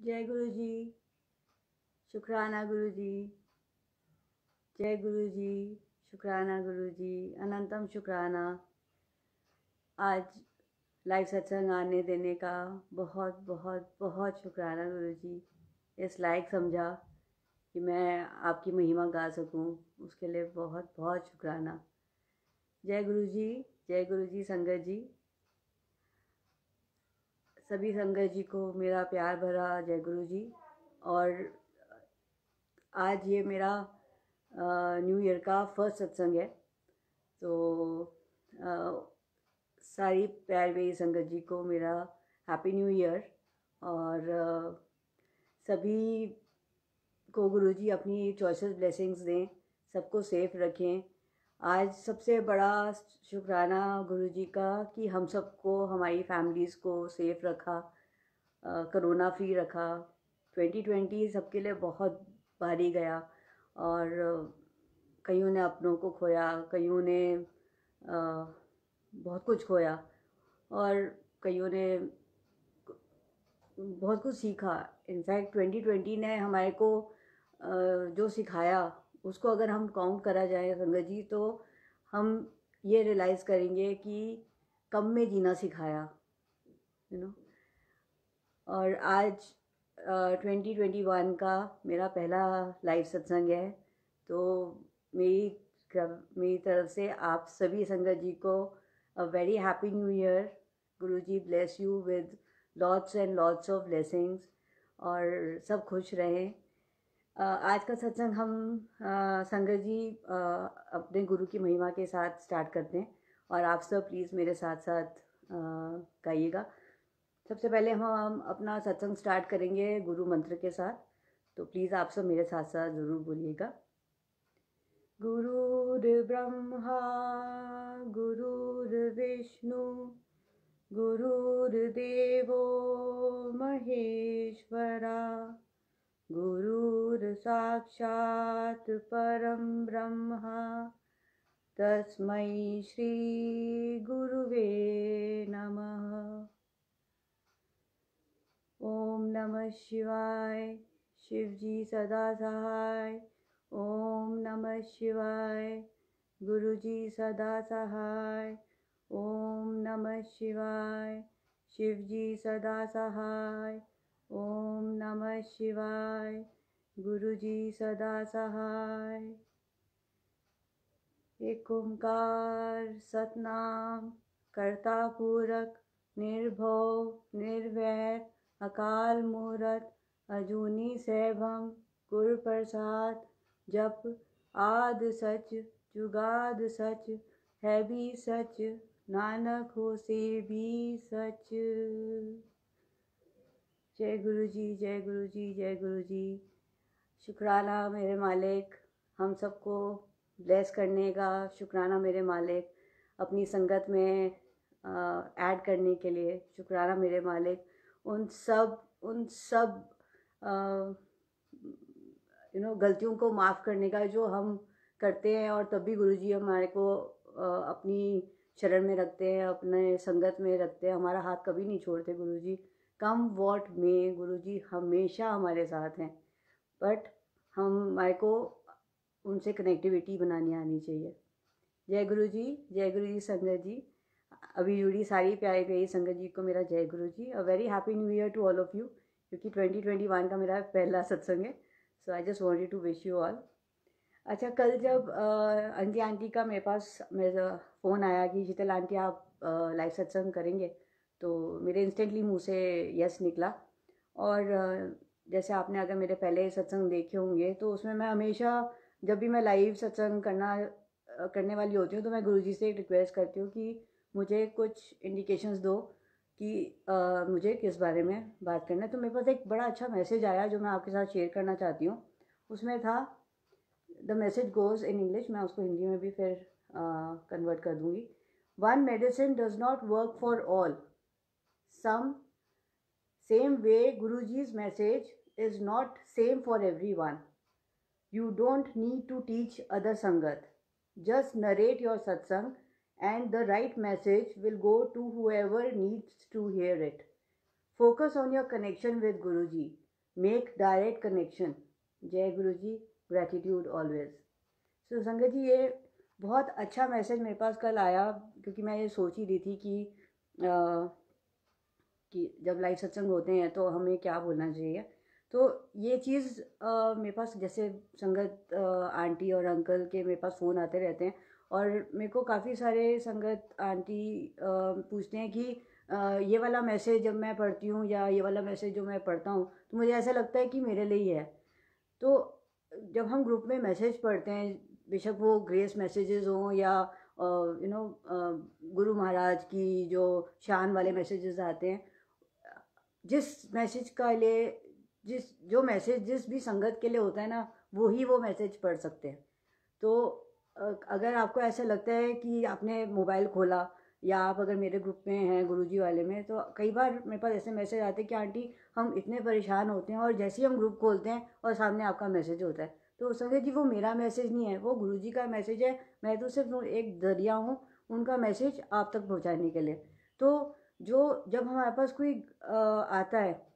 जय गुरु जी शुक्राना गुरु जी जय गुरु जी शुक्राना गुरु जी अनंतम शुक्राना। आज लाइव सत्संग आने देने का बहुत बहुत बहुत शुक्राना गुरु जी इस लायक समझा कि मैं आपकी महिमा गा सकूँ, उसके लिए बहुत बहुत शुक्राना। जय गुरु जी जय गुरु जी संगत जी। सभी संगत जी को मेरा प्यार भरा जय गुरु जी। और आज ये मेरा न्यू ईयर का फ़र्स्ट सत्संग है। तो आ, सारी प्यार मेरी संगत जी को मेरा हैप्पी न्यू ईयर और आ, सभी को गुरु जी अपनी चॉइसेस ब्लेसिंग्स दें सबको सेफ़ रखें। आज सबसे बड़ा शुक्राना गुरु जी का कि हम सबको, हमारी फैमिलीज़ को सेफ़ रखा करोना फ्री रखा। 2020 सबके लिए बहुत भारी गया और कईयों ने अपनों को खोया, कईयों ने बहुत कुछ खोया और कईयों ने बहुत कुछ सीखा। इनफैक्ट 2020 ने हमारे को जो सिखाया उसको अगर हम काउंट करा जाए संगत जी तो हम ये रियलाइज़ करेंगे कि कम में जीना सिखाया यू नो और आज ट्वेंटी ट्वेंटी वन का मेरा पहला लाइव सत्संग है तो मेरी मेरी तरफ़ से आप सभी संगत जी को a very happy new year Guru ji bless you with lots and lots of blessings और सब खुश रहें। आज का सत्संग हम संगत जी अपने गुरु की महिमा के साथ स्टार्ट करते हैं। और आप सब प्लीज़ मेरे साथ साथ गाइएगा। सबसे पहले हम अपना सत्संग स्टार्ट करेंगे गुरु मंत्र के साथ। तो प्लीज़ आप सब मेरे साथ साथ ज़रूर बोलिएगा। गुरुर्ब्रह्मा गुरुर्विष्णु गुरुर्देवो महेश्वरा। गुरुर्साक्षात् परं ब्रह्म। तस्मै श्रीगुरुवे नमः। ॐ नमः शिवाय, शिवजी सदा सहाय। ॐ नमः शिवाय, गुरुजी सदा सहाय। ॐ नमः शिवाय, शिवजी सदा सहाय। ओम नमः शिवाय। गुरु जी सदा सहाय। एक ओंकार सतनाम कर्ता पूरक, निर्भव निर्वैर अकाल मूरत, अजूनी सैभम, गुरु प्रसाद, जप, आद सच, जुगाद सच, है भी सच, नानक हो से भी सच। जय गुरु जी, जय गुरु जी, जय गुरु जी। शुक्राना मेरे मालिक, हम सबको ब्लेस करने का शुक्राना मेरे मालिक, अपनी संगत में ऐड करने के लिए शुक्राना मेरे मालिक। उन सब उन सब यू नो गलतियों को माफ़ करने का जो हम करते हैं और तब भी गुरु जी हमारे को अपनी शरण में रखते हैं, अपने संगत में रखते हैं, हमारा हाथ कभी नहीं छोड़ते गुरु जी। कम वॉट में गुरु जी हमेशा हमारे साथ हैं। बट हम, हमारे को उनसे कनेक्टिविटी बनानी आनी चाहिए। जय गुरु जी जय गुरु जी संगत जी। अभी जुड़ी सारी प्यारी प्यारी संगत जी को मेरा जय Guru ji a very happy new year to all of you क्योंकि ट्वेंटी ट्वेंटी वन का मेरा पहला सत्संग है। So I just wanted to wish you all अच्छा कल जब अंजी आंटी का मेरे पास, मेरा फ़ोन आया कि शीतल आंटी आप लाइव सत्संग करेंगे तो मेरे इंस्टेंटली मुँह से यस निकला। और जैसे आपने अगर मेरे पहले सत्संग देखे होंगे तो उसमें मैं हमेशा जब भी मैं लाइव सत्संग करना करने वाली होती हूँ तो मैं गुरुजी से एक रिक्वेस्ट करती हूँ कि मुझे कुछ इंडिकेशंस दो कि आ, मुझे किस बारे में बात करना है। तो मेरे पास एक बड़ा अच्छा मैसेज आया जो मैं आपके साथ शेयर करना चाहती हूँ। उसमें था the message goes in English मैं उसको हिंदी में भी फिर कन्वर्ट कर दूँगी। One medicine does not work for all some same way guruji's message is not same for everyone you don't need to teach other sangat just narrate your satsang and the right message will go to whoever needs to hear it. Focus on your connection with Guruji. Make direct connection जय गुरु जी gratitude always so संगत जी ये बहुत अच्छा message मेरे पास कल आया क्योंकि मैं ये सोच ही रही थी कि आ, कि जब लाइव सत्संग होते हैं तो हमें क्या बोलना चाहिए? तो ये चीज़ मेरे पास जैसे संगत आंटी और अंकल के मेरे पास फ़ोन आते रहते हैं और मेरे को काफ़ी सारे संगत आंटी पूछते हैं कि ये वाला मैसेज जब मैं पढ़ती हूँ या ये वाला मैसेज जो मैं पढ़ता हूँ तो मुझे ऐसा लगता है कि मेरे लिए ही है। तो जब हम ग्रुप में मैसेज पढ़ते हैं, बेशक वो ग्रेस मैसेजेस हों या यू नो गुरु महाराज की जो शान वाले मैसेजेस आते हैं जिस मैसेज का लिए, जिस, जो मैसेज जिस भी संगत के लिए होता है ना वो ही वो मैसेज पढ़ सकते हैं। तो अगर आपको ऐसा लगता है कि आपने मोबाइल खोला, या आप अगर मेरे ग्रुप में हैं, गुरुजी वाले में तो कई बार मेरे पास ऐसे मैसेज आते हैं कि, आंटी, हम इतने परेशान होते हैं और जैसे ही हम ग्रुप खोलते हैं और सामने आपका मैसेज होता है। तो संजय जी वो मेरा मैसेज नहीं है, वो गुरुजी का मैसेज है। मैं तो सिर्फ़ एक ज़रिया हूँ, उनका मैसेज आप तक पहुँचाने के लिए। तो जो जब हमारे पास कोई आता है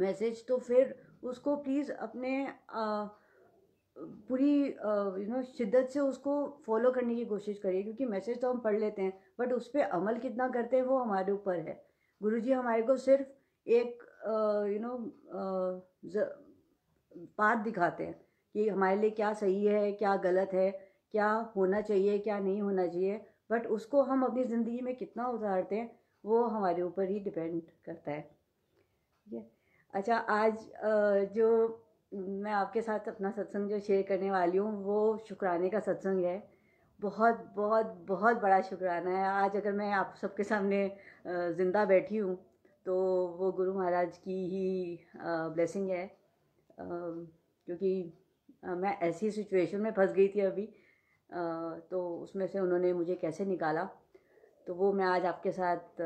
मैसेज तो फिर उसको प्लीज़ अपने आ, पूरी यू नो शिद्दत से उसको फॉलो करने की कोशिश करिए क्योंकि मैसेज तो हम पढ़ लेते हैं बट उस पर अमल कितना करते हैं वो हमारे ऊपर है। गुरु जी हमारे को सिर्फ़ एक यू नो बात दिखाते हैं कि हमारे लिए क्या सही है क्या गलत है क्या होना चाहिए क्या नहीं होना चाहिए बट उसको हम अपनी ज़िंदगी में कितना उतारते हैं वो हमारे ऊपर ही डिपेंड करता है। ठीक है? अच्छा आज जो मैं आपके साथ अपना सत्संग जो शेयर करने वाली हूँ, वो शुक्राने का सत्संग है। बहुत बहुत बहुत बड़ा शुक्राना है। आज अगर मैं आप सबके सामने ज़िंदा बैठी हूँ तो वो गुरु महाराज की ही ब्लेसिंग है। क्योंकि मैं ऐसी सिचुएशन में फंस गई थी अभी। तो उसमें से उन्होंने मुझे कैसे निकाला? तो वो मैं आज आपके साथ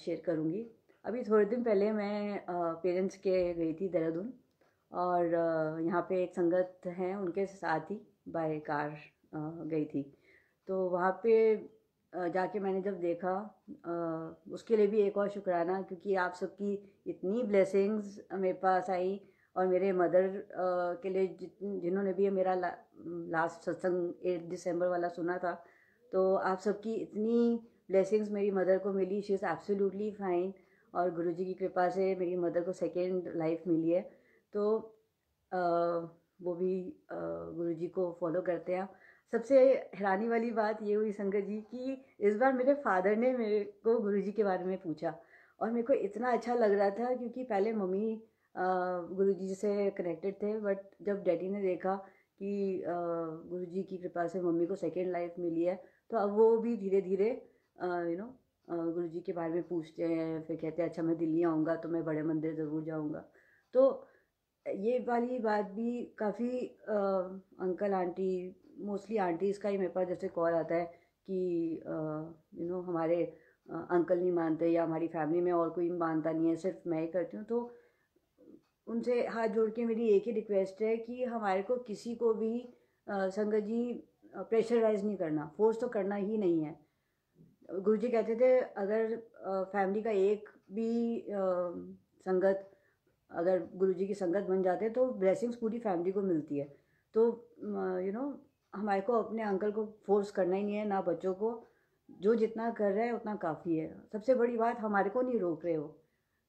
शेयर करूँगी। अभी थोड़े दिन पहले मैं पेरेंट्स के गई थी देहरादून और यहाँ पे एक संगत हैं उनके साथ ही बाय कार गई थी। तो वहाँ पे जाके मैंने जब देखा उसके लिए भी एक और शुक्राना क्योंकि आप सबकी इतनी ब्लेसिंग्स मेरे पास आई और मेरे मदर के लिए जिन्होंने भी मेरा ला, लास्ट सत्संग एट दिसंबर वाला सुना था तो आप सबकी इतनी ब्लेसिंग्स मेरी मदर को मिली शी इज़ एब्सोल्युटली फाइन और गुरुजी की कृपा से मेरी मदर को सेकेंड लाइफ मिली है। तो आ, वो भी गुरु जी को फॉलो करते हैं। सबसे हैरानी वाली बात ये हुई संगत जी कि इस बार मेरे फादर ने मेरे को गुरु जी के बारे में पूछा और मेरे को इतना अच्छा लग रहा था क्योंकि पहले मम्मी गुरु जी से कनेक्टेड थे बट जब डैडी ने देखा कि गुरु जी की कृपा से मम्मी को सेकेंड लाइफ मिली है तो अब वो भी धीरे धीरे यू नो गुरु जी के बारे में पूछते हैं, फिर कहते हैं अच्छा मैं दिल्ली आऊँगा तो मैं बड़े मंदिर ज़रूर जाऊँगा। तो ये वाली बात भी काफ़ी अंकल, आंटी मोस्टली आंटीज़ का ही मेरे पास जैसे कॉल आता है कि यू नो हमारे अंकल नहीं मानते या हमारी फैमिली में और कोई मानता नहीं है, सिर्फ़ मैं ही करती हूँ। तो उनसे हाथ जोड़ के मेरी एक ही रिक्वेस्ट है कि हमारे को किसी को भी संगत जी प्रेशराइज नहीं करना फोर्स तो करना ही नहीं है। गुरु जी कहते थे, अगर फैमिली का एक भी संगत, अगर गुरु जी की संगत बन जाते तो ब्लेसिंग्स पूरी फैमिली को मिलती है। तो यू नो हमारे को अपने अंकल को फोर्स करना ही नहीं है, ना बच्चों को। जो जितना कर रहे हैं, उतना काफ़ी है। सबसे बड़ी बात, हमारे को नहीं रोक रहे हो।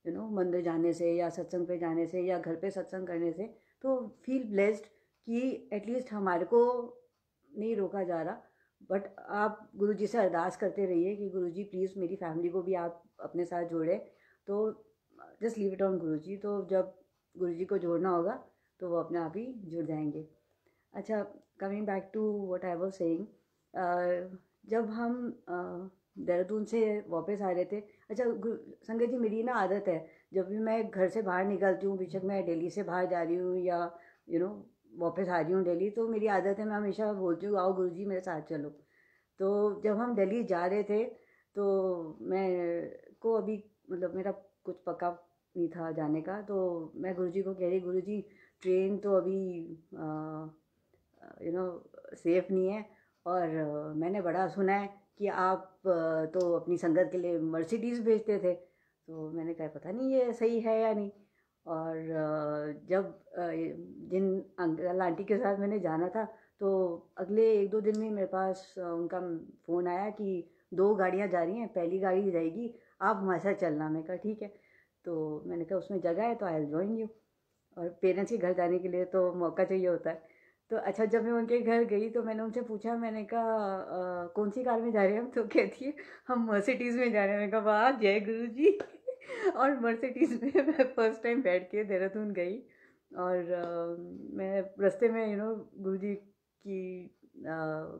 यू नो मंदिर जाने से या सत्संग पे जाने से या घर पे सत्संग करने से तो फील ब्लेस्ड कि एटलीस्ट हमारे को नहीं रोका जा रहा। बट आप गुरु जी से अरदास करते रहिए कि गुरु जी प्लीज़ मेरी फैमिली को भी आप अपने साथ जोड़ें। तो जस्ट लीव इट ऑन गुरु जी तो जब गुरु जी को जोड़ना होगा तो वो अपने आप ही जुड़ जाएँगे। अच्छा coming back to what I was saying जब हम देहरादून से वापस आ रहे थे अच्छा संगत जी, मेरी ना आदत है। जब भी मैं घर से बाहर निकलती हूँ, बेशक मैं दिल्ली से बाहर जा रही हूँ या यू नो वापस आ रही हूँ दिल्ली तो मेरी आदत है मैं हमेशा बोलती हूँ आओ गुरु जी मेरे साथ चलो। तो जब हम दिल्ली जा रहे थे तो मैं को अभी मतलब मेरा कुछ पक्का नहीं था जाने का तो मैं गुरुजी को कह रही गुरुजी ट्रेन तो अभी यू नो सेफ़ नहीं है। और आ, मैंने बड़ा सुना है कि आप आ, तो अपनी संगत के लिए मर्सिडीज़ भेजते थे। तो मैंने कहा पता नहीं ये सही है या नहीं? और जब जिन अंकल आंटी के साथ मैंने जाना था तो अगले एक दो दिन में मेरे पास उनका फ़ोन आया कि दो गाड़ियाँ जा रही हैं, पहली गाड़ी जाएगी, आप हमारे साथ चलना। मैं कहा, ठीक है। तो मैंने कहा, उसमें जगह है तो आई एल ज्वाइन यू और पेरेंट्स के घर जाने के लिए तो मौका चाहिए होता है। तो अच्छा जब मैं उनके घर गई तो मैंने उनसे पूछा, मैंने कहा कौन सी कार में जा रहे हैं? हम तो कहती है, हम मर्सिडीज़ में जा रहे हैं। मैंने कहा, वाह, जय गुरु जी और मर्सिडीज़ में मैं फ़र्स्ट टाइम बैठ के देहरादून गई और आ, मैं रास्ते में यू नो गुरु जी की आ,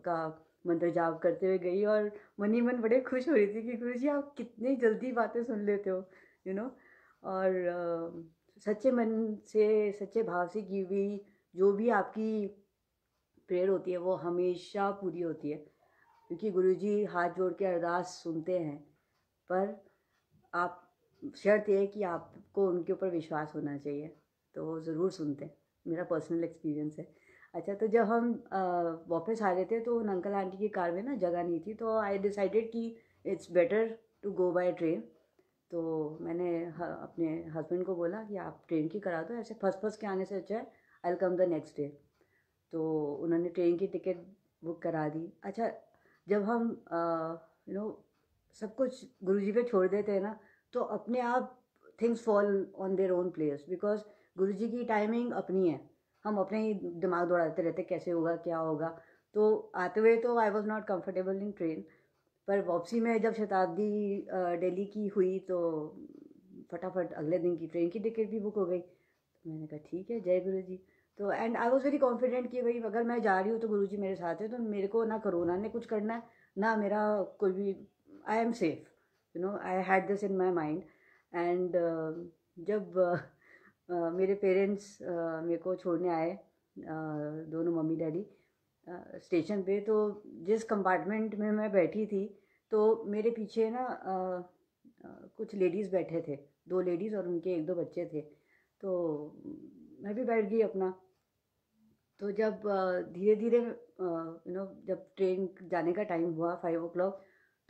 का मंत्र जाप करते हुए गई और मनी मन बड़े खुश हो रही थी कि गुरु जी आप कितनी जल्दी बातें सुन लेते हो यू नो और आ, सच्चे मन से सच्चे भाव से की हुई जो भी आपकी प्रेयर होती है वो हमेशा पूरी होती है। क्योंकि गुरु जी हाथ जोड़ के अरदास सुनते हैं पर आप शर्त ये है कि आपको उनके ऊपर विश्वास होना चाहिए तो वो ज़रूर सुनते हैं। मेरा पर्सनल एक्सपीरियंस है। अच्छा तो जब हम वापस आ रहे थे तो उन अंकल आंटी की कार में ना जगह नहीं थी तो आई डिसाइडेड कि it's better to go by train तो मैंने अपने हस्बैंड को बोला कि आप ट्रेन की करा दो, ऐसे फंस फंस के आने से अच्छा है I come the next day तो उन्होंने ट्रेन की टिकट बुक करा दी। अच्छा जब हम यू नो सब कुछ गुरु जी पे छोड़ देते हैं ना तो अपने आप things fall on their own place because Guru ji की टाइमिंग अपनी है। हम अपने ही दिमाग दौड़ाते रहते कैसे होगा, क्या होगा। तो आते हुए तो I was not comfortable in train पर वापसी में जब शताब्दी दिल्ली की हुई तो फटाफट अगले दिन की ट्रेन की टिकट भी बुक हो गई। तो मैंने कहा, ठीक है, जय गुरु जी तो and I was very confident कि भाई, अगर मैं जा रही हूँ तो गुरु जी मेरे साथ है तो मेरे को ना कोरोना ने कुछ करना है, ना मेरा कोई भी I am safe you know I had this in my mind and जब uh, मेरे पेरेंट्स मेरे को छोड़ने आए दोनों मम्मी डैडी स्टेशन पे तो जिस कंपार्टमेंट में मैं बैठी थी तो मेरे पीछे ना कुछ लेडीज़ बैठे थे। दो लेडीज़ और उनके एक दो बच्चे थे। तो मैं भी बैठ गई अपना। तो जब धीरे धीरे यू नो जब ट्रेन जाने का टाइम हुआ फाइव ओ क्लॉक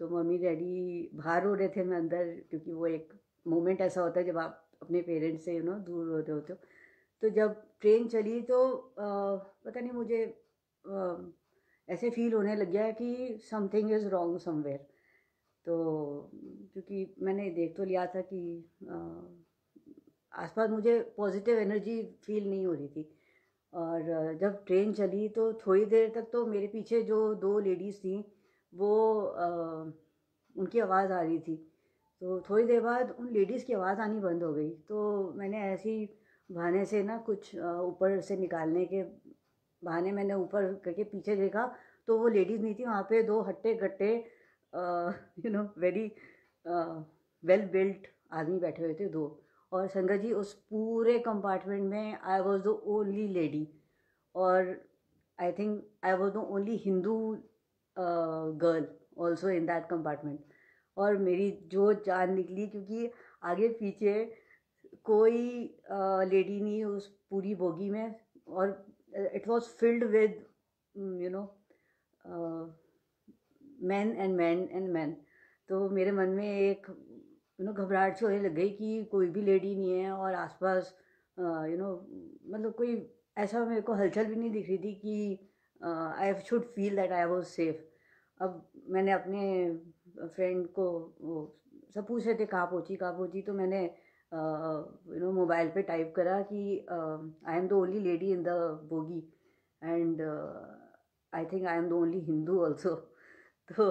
तो मम्मी डैडी बाहर हो रहे थे मैं अंदर क्योंकि वो एक मोमेंट ऐसा होता है जब आप अपने पेरेंट्स से यू नो दूर होते होते हो। तो जब ट्रेन चली तो आ, पता नहीं मुझे आ, ऐसे फील होने लग गया कि समथिंग इज़ रॉन्ग समवेयर तो क्योंकि मैंने देख तो लिया था कि आसपास मुझे पॉजिटिव एनर्जी फील नहीं हो रही थी। और जब ट्रेन चली तो थोड़ी देर तक तो मेरे पीछे जो दो लेडीज़ थी वो आ, उनकी आवाज़ आ रही थी। तो थोड़ी देर बाद उन लेडीज़ की आवाज़ आनी बंद हो गई। तो मैंने ऐसी बहाने से ना कुछ ऊपर से निकालने के बहाने मैंने ऊपर करके पीछे देखा तो वो लेडीज़ नहीं थी। वहाँ पे दो हट्टे गट्टे you know very well built आदमी बैठे हुए थे दो। और संगत जी उस पूरे कंपार्टमेंट में I was the only lady और I think I was the only Hindu girl also in that compartment और मेरी जो जान निकली क्योंकि आगे पीछे कोई लेडी uh, नहीं उस पूरी बोगी में और it was filled with you know man and man and man तो मेरे मन में एक यू नो घबराहट सी होने लग गई कि कोई भी लेडी नहीं है और आसपास यू नो मतलब कोई ऐसा मेरे को हलचल भी नहीं दिख रही थी कि I should feel that I was safe अब मैंने अपने फ्रेंड को वो सब पूछ रहे थे कहाँ पहुँची कहाँ पहुँची? तो मैंने यू नो मोबाइल पे टाइप करा कि I am the only lady in the bogie and I think I am the only Hindu also तो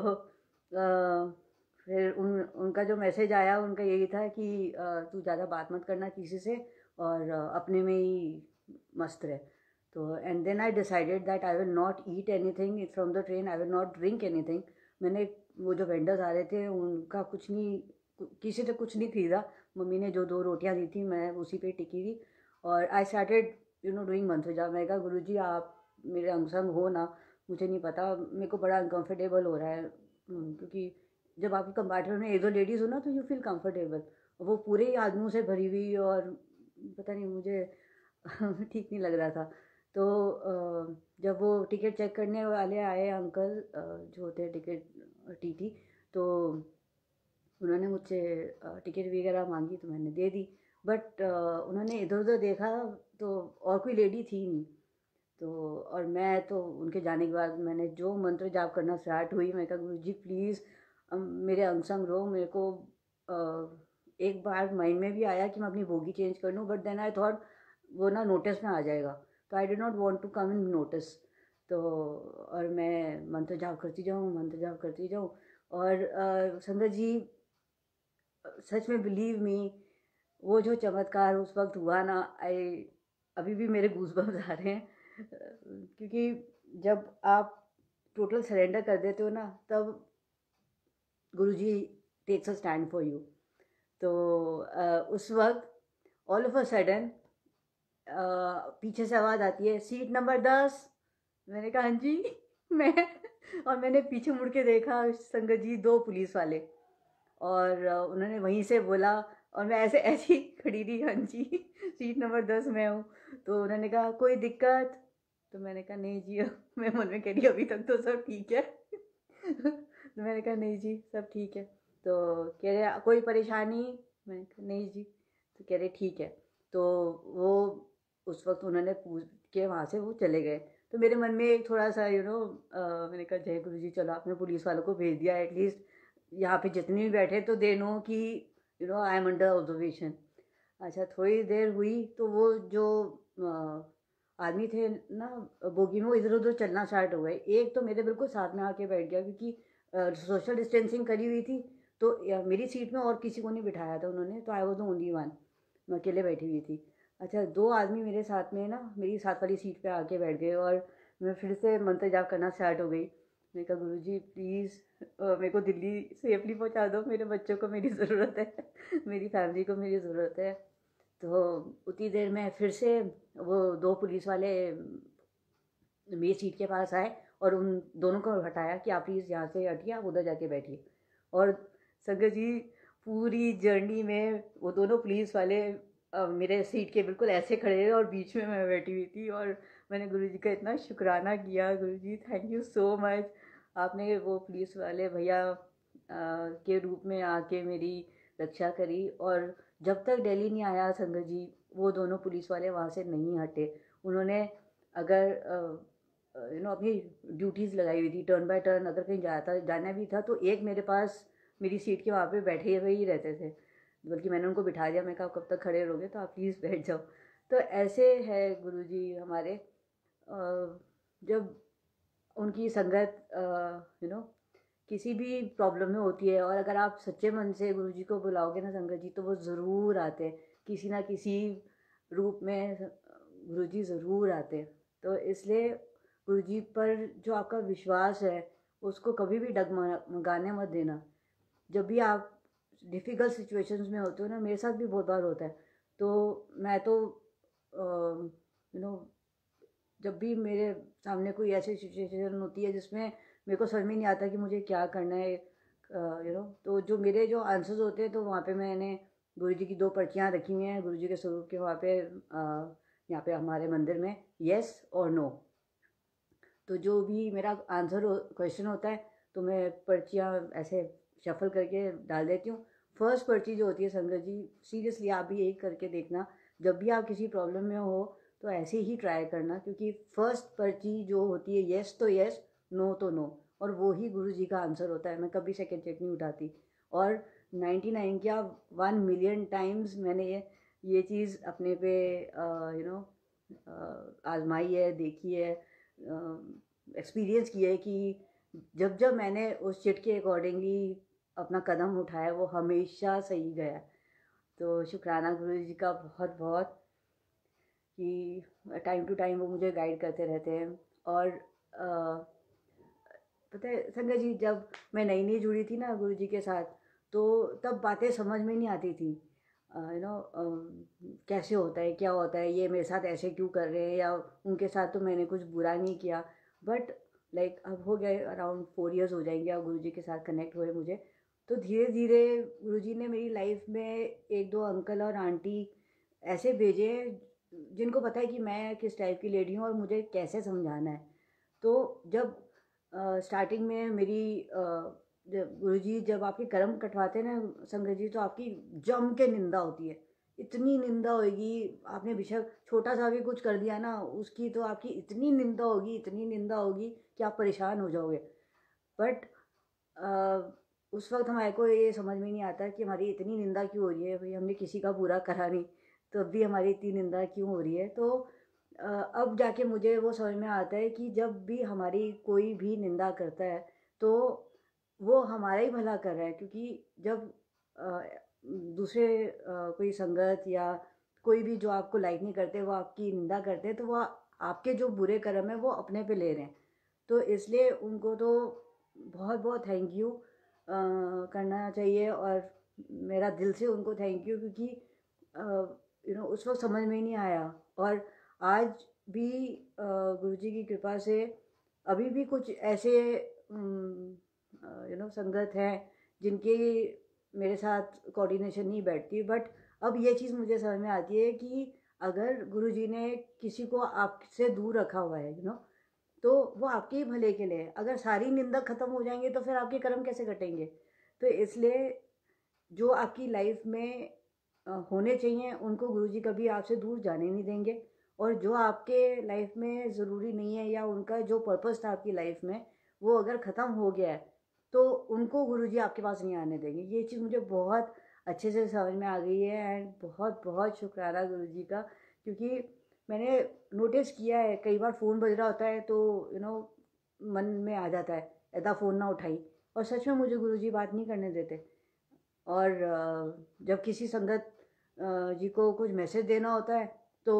uh, फिर उन उनका जो मैसेज आया उनका यही था कि uh, तू ज़्यादा बात मत करना किसी से और uh, अपने में ही मस्त रहे। तो and then I decided that I will not eat anything from the train I will not drink anything मैंने वो जो वेंडर्स आ रहे थे उनका कुछ नहीं किसी से कुछ नहीं खरीदा। मम्मी ने जो दो रोटियाँ दी थी मैं उसी पे टिकी थी और I started you know doing मंत्र जा मैं कहा गुरु जी आप मेरे अंग संग हो ना मुझे नहीं पता मेरे को बड़ा अनकम्फर्टेबल हो रहा है। हम्म, क्योंकि जब आपकी कंपार्टमेंट में एक दो लेडीज़ हो ना तो यू फील कम्फर्टेबल वो पूरे ही आदमियों से भरी हुई और पता नहीं मुझे ठीक नहीं लग रहा था। तो जब वो टिकट चेक करने वाले आए अंकल जो होते हैं टिकट टीटी तो उन्होंने मुझसे टिकट वगैरह मांगी तो मैंने दे दी। बट उन्होंने इधर उधर देखा तो और कोई लेडी थी नहीं। तो और मैं तो उनके जाने के बाद मैंने जो मंत्र जाप करना स्टार्ट हुई, मैं कहा, गुरु जी, प्लीज़ मेरे अंग संग रहो, मेरे को एक बार माइंड में भी आया कि मैं अपनी बोगी चेंज कर लूँ, बट देन आई थॉट वो ना नोटिस में आ जाएगा। तो I did not want to come in notice तो और मैं मंत्र जाप करती जाऊँ मंत्र जाप करती जाऊँ और संगत जी सच में बिलीव मी वो जो चमत्कार उस वक्त हुआ ना आई अभी भी मेरे गूज आ रहे हैं। क्योंकि जब आप टोटल सरेंडर कर देते हो ना तब Guru ji takes a stand for you तो आ, उस वक्त ऑल ऑफ़ अ सडन पीछे से आवाज़ आती है, सीट नंबर दस। मैंने कहा हाँ जी। मैं और मैंने पीछे मुड़ के देखा संगत जी दो पुलिस वाले और उन्होंने वहीं से बोला और मैं ऐसे, ऐसी खड़ी रही हाँ जी, सीट नंबर दस में हूँ। तो उन्होंने कहा, कोई दिक्कत? तो मैंने कहा, नहीं जी। मैं मन में कह रही, अभी तक तो सब ठीक है। तो मैंने कहा, नहीं जी, सब ठीक है। तो कह रहे, कोई परेशानी? मैंने कहा, नहीं जी। तो कह रहे, ठीक है। तो वो उस वक्त उन्होंने पूछ के वहाँ से वो चले गए। तो मेरे मन में एक थोड़ा सा यू नो मैंने कहा, जय गुरु जी चलो आपने पुलिस वालों को भेज दिया एटलीस्ट यहाँ पे जितने भी बैठे तो दे नो कि you know I am under observation अच्छा थोड़ी देर हुई तो वो जो आदमी थे ना, बोगी में वो इधर उधर चलना स्टार्ट हो गए। एक तो मेरे बिल्कुल साथ में आके बैठ गया क्योंकि सोशल डिस्टेंसिंग करी हुई थी। तो मेरी सीट में और किसी को नहीं बिठाया था उन्होंने तो I was the only one मैं अकेले बैठी हुई थी। अच्छा दो आदमी मेरे साथ में ना, मेरी साथ वाली सीट पे आके बैठ गए और मैं फिर से मंत्र जाप करना स्टार्ट हो गई। मैं कहा गुरु जी प्लीज़ मेरे को दिल्ली सेफली पहुँचा दो, मेरे बच्चों को मेरी ज़रूरत है, मेरी फैमिली को मेरी ज़रूरत है। तो उतनी देर में फिर से वो दो पुलिस वाले मेरी सीट के पास आए और उन दोनों को हटाया कि आप प्लीज़ यहाँ से हटिए, आप उधर जाके बैठिए। और संगत जी, पूरी जर्नी में वो दोनों पुलिस वाले मेरे सीट के बिल्कुल ऐसे खड़े और बीच में मैं बैठी हुई थी और मैंने गुरु जी का इतना शुक्राना किया Guru ji thank you so much आपने वो पुलिस वाले भैया के रूप में आके मेरी रक्षा करी और जब तक दिल्ली नहीं आया संगत जी, वो दोनों पुलिस वाले वहाँ से नहीं हटे। उन्होंने अगर यू नो अपनी ड्यूटीज़ लगाई हुई थी टर्न बाय टर्न अगर कहीं जाता, जाना भी था तो एक मेरे पास मेरी सीट के वहाँ पे बैठे हुए ही रहते थे। बल्कि मैंने उनको बिठा दिया। मैं कहा, कब तक खड़े रहोगे तो आप प्लीज़ बैठ जाओ। तो ऐसे है गुरु जी हमारे जब उनकी संगत यू नो किसी भी प्रॉब्लम में होती है और अगर आप सच्चे मन से गुरु जी को बुलाओगे ना संगत जी तो वो ज़रूर आते हैं। किसी ना किसी रूप में गुरु जी ज़रूर आते हैं। तो इसलिए गुरु जी पर जो आपका विश्वास है, उसको कभी भी डगमगाने मत देना। जब भी आप डिफ़िकल्ट सिचुएशंस में होते हो ना मेरे साथ भी बहुत बार होता है। तो मैं तो यू नो जब भी मेरे सामने कोई ऐसी सिचुएशन होती है जिसमें मेरे को समझ में नहीं आता कि मुझे क्या करना है यू नो तो जो मेरे जो आंसर्स होते हैं तो वहाँ पे मैंने गुरु जी की दो पर्चियाँ रखी हुई हैं, गुरु जी के स्वरूप के वहाँ पे यहाँ पे हमारे मंदिर में येस और नो तो जो भी मेरा आंसर क्वेश्चन होता है तो मैं पर्चियाँ ऐसे शफल करके डाल देती हूँ। फ़र्स्ट पर्ची जो होती है संगत जी सीरियसली आप भी यही करके देखना। जब भी आप किसी प्रॉब्लम में हो तो ऐसे ही ट्राई करना, क्योंकि फ़र्स्ट पर्ची जो होती है येस तो येस नो तो नो और वो ही गुरु जी का आंसर होता है। मैं कभी सेकेंड चेक नहीं उठाती। और नाइन्टी नाइन क्या वन मिलियन टाइम्स मैंने ये ये चीज़ अपने पे यू नो आजमाई है, देखी है एक्सपीरियंस किया है कि जब जब मैंने उस चिट के अकॉर्डिंगली अपना कदम उठाया वो हमेशा सही गया। तो शुक्राना गुरु जी का बहुत बहुत कि टाइम टू टाइम वो मुझे गाइड करते रहते हैं। और पता है संगत जी जब मैं नई नई जुड़ी थी ना गुरु जी के साथ तो तब बातें समझ में नहीं आती थी। यू नो कैसे होता है क्या होता है ये मेरे साथ ऐसे क्यों कर रहे हैं या उनके साथ तो मैंने कुछ बुरा नहीं किया। बट लाइक like, अब हो गए अराउंड फोर इयर्स हो जाएँगे अब गुरु जी के साथ कनेक्ट हुए मुझे। तो धीरे धीरे गुरु जी ने मेरी लाइफ में एक दो अंकल और आंटी ऐसे भेजे जिनको पता है कि मैं किस टाइप की लेडी हूँ और मुझे कैसे समझाना है। तो जब आ, स्टार्टिंग में मेरी गुरु जी जब आपके कर्म कटवाते ना शंकर जी तो आपकी जम के निंदा होती है। इतनी निंदा होगी आपने बेशक छोटा सा भी कुछ कर दिया ना उसकी तो आपकी इतनी निंदा होगी इतनी निंदा होगी कि आप परेशान हो जाओगे। बट उस वक्त हमारे को ये समझ में नहीं आता कि हमारी इतनी निंदा क्यों हो रही है, भाई हमने किसी का बुरा करा नहीं तो अब भी हमारी इतनी निंदा क्यों हो रही है? तो अब जाके मुझे वो समझ में आता है कि जब भी हमारी कोई भी निंदा करता है तो वो हमारा ही भला कर रहा है, क्योंकि जब दूसरे कोई संगत या कोई भी जो आपको लाइक नहीं करते, वो आपकी निंदा करते हैं तो वो आपके जो बुरे कर्म है, वो अपने पे ले रहे हैं। तो इसलिए उनको तो बहुत बहुत थैंक यू करना चाहिए और मेरा दिल से उनको थैंक यू क्योंकि यू नो उस वक्त समझ में नहीं आया। और आज भी गुरु जी की कृपा से अभी भी कुछ ऐसे यू नो संगत हैं जिनके मेरे साथ कोऑर्डिनेशन नहीं बैठती। बट अब ये चीज़ मुझे समझ में आती है कि अगर गुरु जी ने किसी को आपसे दूर रखा हुआ है यू नो तो वो आपके ही भले के लिए अगर सारी निंदा ख़त्म हो जाएँगे तो फिर आपके कर्म कैसे कटेंगे? तो इसलिए जो आपकी लाइफ में होने चाहिए, उनको गुरु जी कभी आपसे दूर जाने नहीं देंगे। और जो आपके लाइफ में ज़रूरी नहीं है या उनका जो पर्पज़ था आपकी लाइफ में, वो अगर ख़त्म हो गया है तो उनको गुरु जी आपके पास नहीं आने देंगे। ये चीज़ मुझे बहुत अच्छे से समझ में आ गई है एंड बहुत बहुत शुक्राना गुरु जी का, क्योंकि मैंने नोटिस किया है, कई बार फ़ोन बज रहा होता है तो यू नो मन में आ जाता है, ऐसा फ़ोन ना उठाई। और सच में मुझे गुरु बात नहीं करने देते। और जब किसी संगत जी को कुछ मैसेज देना होता है तो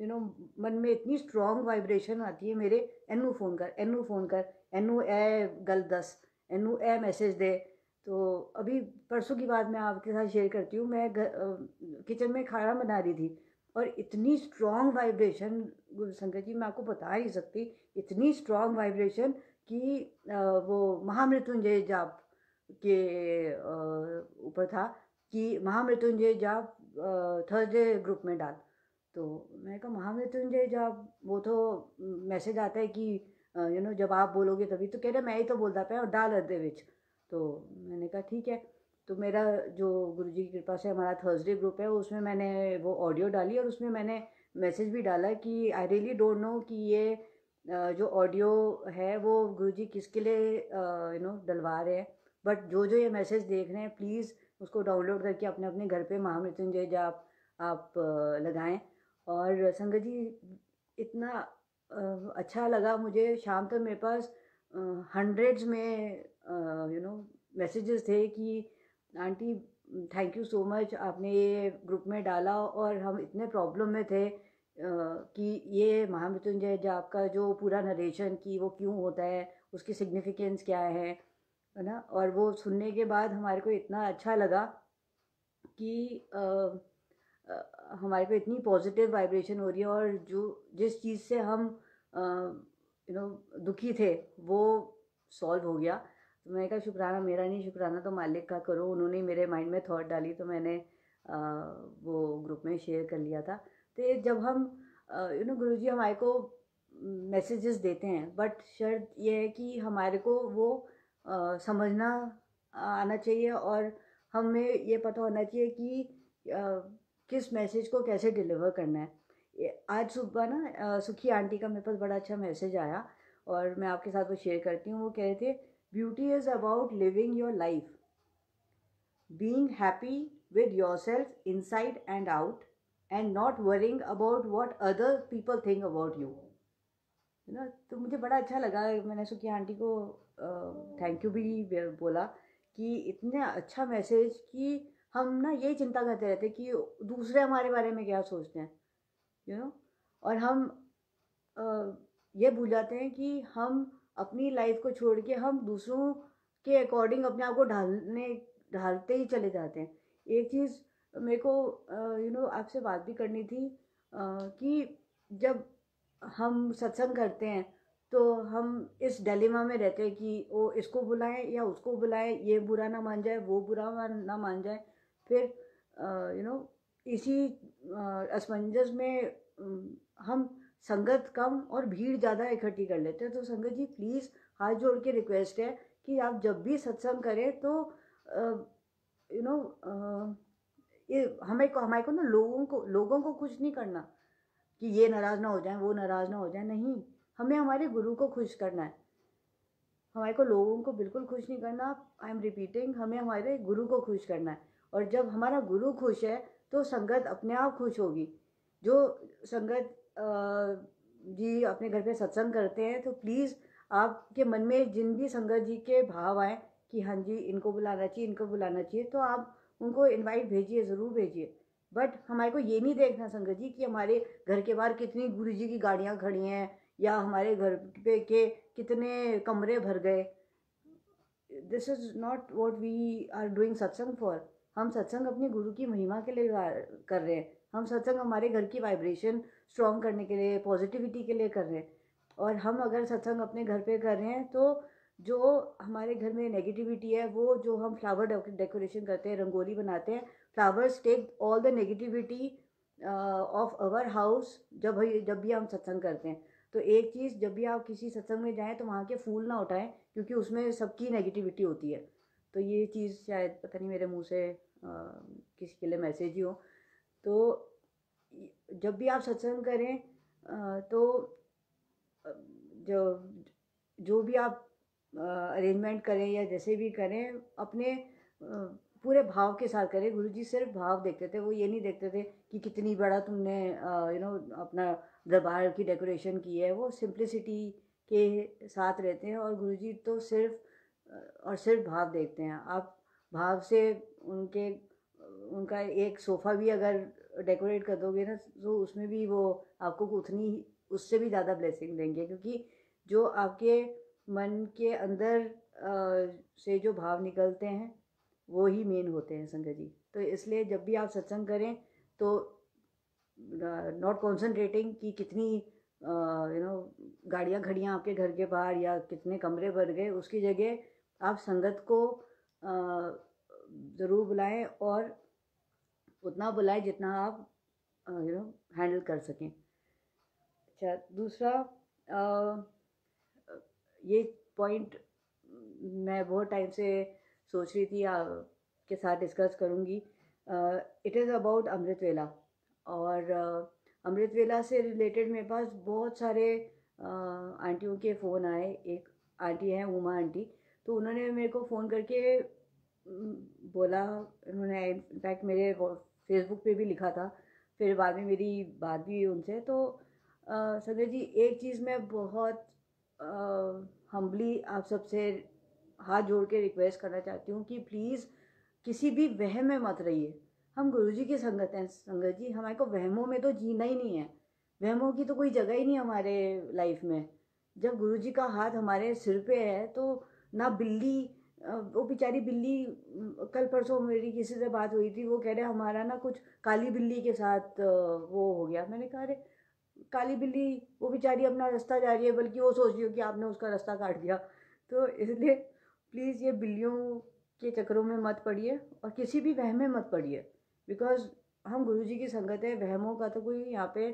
यू नो मन में इतनी स्ट्रॉन्ग वाइब्रेशन आती है मेरे, एनू फ़ोन कर, एनू फ़ोन कर, एनू ए गल दस, एनू ए मैसेज दे। तो अभी परसों की बात मैं आपके साथ शेयर करती हूँ, मैं किचन में खाना बना रही थी। और इतनी स्ट्रॉन्ग वाइब्रेशन गुरु शंकर जी, मैं आपको बता नहीं सकती, इतनी स्ट्रॉन्ग वाइब्रेशन कि वो महामृत्युंजय जाप के ऊपर था कि महामृत्युंजय जाप थर्सडे ग्रुप में डाल। तो मैंने कहा, महामृत्युंजय जाप? वो तो मैसेज आता है कि यू नो जब आप बोलोगे तभी तो कह रहे, मैं ही तो बोलता पाया और डाल अद्धे विच तो मैंने कहा, ठीक है। तो मेरा जो गुरु जी की कृपा से हमारा थर्सडे ग्रुप है, उसमें मैंने वो ऑडियो डाली और उसमें मैंने मैसेज भी डाला कि आई रियली डोंट नो कि ये जो ऑडियो है वो गुरु जी किसके लिए यू नो डलवा रहे हैं। बट जो जो ये मैसेज देख रहे हैं प्लीज़ उसको डाउनलोड करके अपने अपने घर पे महामृत्युंजय जाप आप लगाएँ। और संगत जी, इतना अच्छा लगा मुझे। शाम तक मेरे पास हंड्रेड्स में यू नो मैसेजेस थे कि aunty thank you so much आपने ये ग्रुप में डाला और हम इतने प्रॉब्लम में थे कि ये महामृत्युंजय जाप का जो पूरा नरेशन कि वो क्यों होता है, उसकी सिग्निफिकेंस क्या है है ना? और वो सुनने के बाद हमारे को इतना अच्छा लगा कि हमारे को इतनी पॉजिटिव वाइब्रेशन हो रही है और जो, जिस चीज़ से हम यू नो दुखी थे, वो सॉल्व हो गया। तो मैंने कहा शुक्राना मेरा नहीं शुक्राना तो मालिक का करो। उन्होंने मेरे माइंड में थॉट डाली तो मैंने आ, वो ग्रुप में शेयर कर लिया था। तो जब हम यू नो गुरु जी हमारे को मैसेजेस देते हैं बट शर्त ये है कि हमारे को वो आ, समझना आना चाहिए और हमें ये पता होना चाहिए कि आ, किस मैसेज को कैसे डिलीवर करना है। आज सुबह ना सुखी आंटी का मेरे पास बड़ा अच्छा मैसेज आया और मैं आपके साथ वो शेयर करती हूँ। वो कह रहे थे is about living your life being happy with yourself inside and out and not worrying about what other people think about you है ना तो मुझे बड़ा अच्छा लगा मैंने सुखी आंटी को थैंक यू भी बोला कि इतना अच्छा मैसेज कि हम ना यही चिंता करते रहते कि दूसरे हमारे बारे में क्या सोचते हैं यू you नो know? और हम आ, ये भूल जाते हैं कि हम अपनी लाइफ को छोड़ के हम दूसरों के अकॉर्डिंग अपने आप को ढालने, ढालते ही चले जाते हैं। एक चीज़ मेरे को यू नो आपसे बात भी करनी थी कि जब हम सत्संग करते हैं तो हम इस डेलिमा में रहते हैं कि वो इसको बुलाएँ या उसको बुलाएँ, ये बुरा ना मान जाए, वो बुरा ना मान जाए। फिर यू नो इसी असमंजस में हम संगत कम और भीड़ ज़्यादा इकट्ठी कर लेते हैं। तो संगत जी प्लीज़ हाथ जोड़ के रिक्वेस्ट है कि आप जब भी सत्संग करें तो यू नो ये हमें को, हमारे को ना लोगों को लोगों को खुश नहीं करना कि ये नाराज़ ना हो जाए, वो नाराज़ ना हो जाए। नहीं, हमें हमारे गुरु को खुश करना है। हमारे को लोगों को बिल्कुल खुश नहीं करना। आई एम रिपीटिंग हमें हमारे गुरु को खुश करना है। और जब हमारा गुरु खुश है तो संगत अपने आप खुश होगी। जो संगत जी, अपने घर पे सत्संग करते हैं तो प्लीज़ आपके मन में जिन भी संगत जी के भाव आए कि हाँ जी, इनको बुलाना चाहिए, इनको बुलाना चाहिए तो आप उनको इनवाइट भेजिए, ज़रूर भेजिए। बट हमारे को ये नहीं देखना संगत जी कि हमारे घर के बाहर कितनी गुरु जी की गाड़ियाँ खड़ी हैं, या हमारे घर पे के कितने कमरे भर गए। This is not what we are doing सत्संग फॉर हम सत्संग अपने गुरु की महिमा के लिए कर रहे हैं। हम सत्संग हमारे घर की वाइब्रेशन स्ट्रॉन्ग करने के लिए पॉजिटिविटी के लिए कर रहे हैं। और हम अगर सत्संग अपने घर पे कर रहे हैं तो जो हमारे घर में नेगेटिविटी है वो जो हम फ्लावर डेकोरेशन करते हैं रंगोली बनाते हैं flowers take all the negativity of our house जब जब भी हम सत्संग करते हैं। तो एक चीज़ जब भी आप किसी सत्संग में जाएँ तो वहाँ के फूल ना उठाएँ क्योंकि उसमें सबकी नेगेटिविटी होती है। तो ये चीज़ शायद पता नहीं मेरे मुँह से आ, किसी के लिए मैसेज ही हो। तो जब भी आप सत्संग करें तो जो जो भी आप अरेंजमेंट करें या जैसे भी करें, अपने पूरे भाव के साथ करें। गुरु जी सिर्फ़ भाव देखते थे, वो ये नहीं देखते थे कि कितनी बड़ा तुमने यू नो अपना दरबार की डेकोरेशन की है। वो सिंप्लिसिटी के साथ रहते हैं और गुरु जी तो सिर्फ़ और सिर्फ़ भाव देखते हैं। आप भाव से उनके उनका एक सोफ़ा भी अगर डेकोरेट कर दोगे ना तो उसमें भी वो आपको उतनी उससे भी ज़्यादा ब्लेसिंग देंगे। क्योंकि जो आपके मन के अंदर से जो भाव निकलते हैं, वो ही मेन होते हैं संगत जी। तो इसलिए जब भी आप सत्संग करें तो नॉट कॉन्सेंट्रेटिंग कि कितनी यू नो गाड़ियाँ खड़ियाँ आपके घर के बाहर या कितने कमरे भर गए, उसकी जगह आप संगत को ज़रूर बुलाएँ और उतना बुलाएँ जितना आप यू नो हैंडल कर सकें। अच्छा दूसरा आ, ये पॉइंट मैं बहुत टाइम से सोच रही थी आपके साथ डिस्कस करूँगी। इट इज़ अबाउट अमृत वेला और अमृत वेला से रिलेटेड मेरे पास बहुत सारे आंटियों के फ़ोन आए। एक आंटी हैं उमा आंटी। तो उन्होंने मेरे को फ़ोन करके बोला उन्होंने इनफैक्ट मेरे फेसबुक पे भी लिखा था। फिर बाद में मेरी बात भी हुई उनसे। तो संजय जी, एक चीज़ मैं बहुत हम्बली आप सबसे हाथ जोड़ के रिक्वेस्ट करना चाहती हूँ कि प्लीज़ किसी भी वहम में मत रहिए। हम गुरु जी की संगत हैं, संगत जी। हमारे को वहमों में तो जीना ही नहीं है। वहमों की तो कोई जगह ही नहीं हमारे लाइफ में। जब गुरु जी का हाथ हमारे सिर पे है तो ना बिल्ली वो बेचारी बिल्ली कल परसों मेरी किसी से बात हुई थी, वो कह रहे, हमारा ना कुछ काली बिल्ली के साथ वो हो गया। मैंने कहा, अरे, काली बिल्ली, वो बेचारी अपना रास्ता जा रही है, बल्कि वो सोच रही हो कि आपने उसका रास्ता काट दिया। तो इसलिए प्लीज़ ये बिल्लियों के चक्करों में मत पड़िए और किसी भी वहम में मत पड़िए। बिकॉज़ हम गुरु जी की संगत है, वहमों का तो कोई यहाँ पे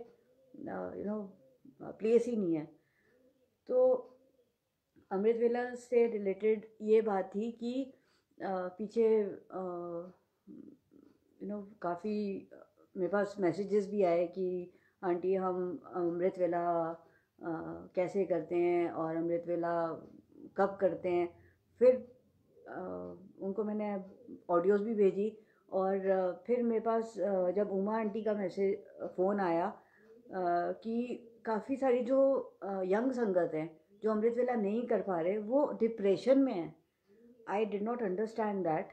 यू नो प्लेस ही नहीं है। तो अमृत वेला से रिलेटेड ये बात थी कि पीछे यू नो काफ़ी मेरे पास मैसेजेस भी आए कि आंटी हम अमृत वेला कैसे करते हैं और अमृत वेला कब करते हैं? फिर आ, उनको मैंने ऑडियोज़ भी भेजी और फिर मेरे पास जब उमा आंटी का मैसेज फ़ोन आया कि काफ़ी सारी जो यंग संगत हैं जो अमृत वेला नहीं कर पा रहे, वो डिप्रेशन में है। I did not understand that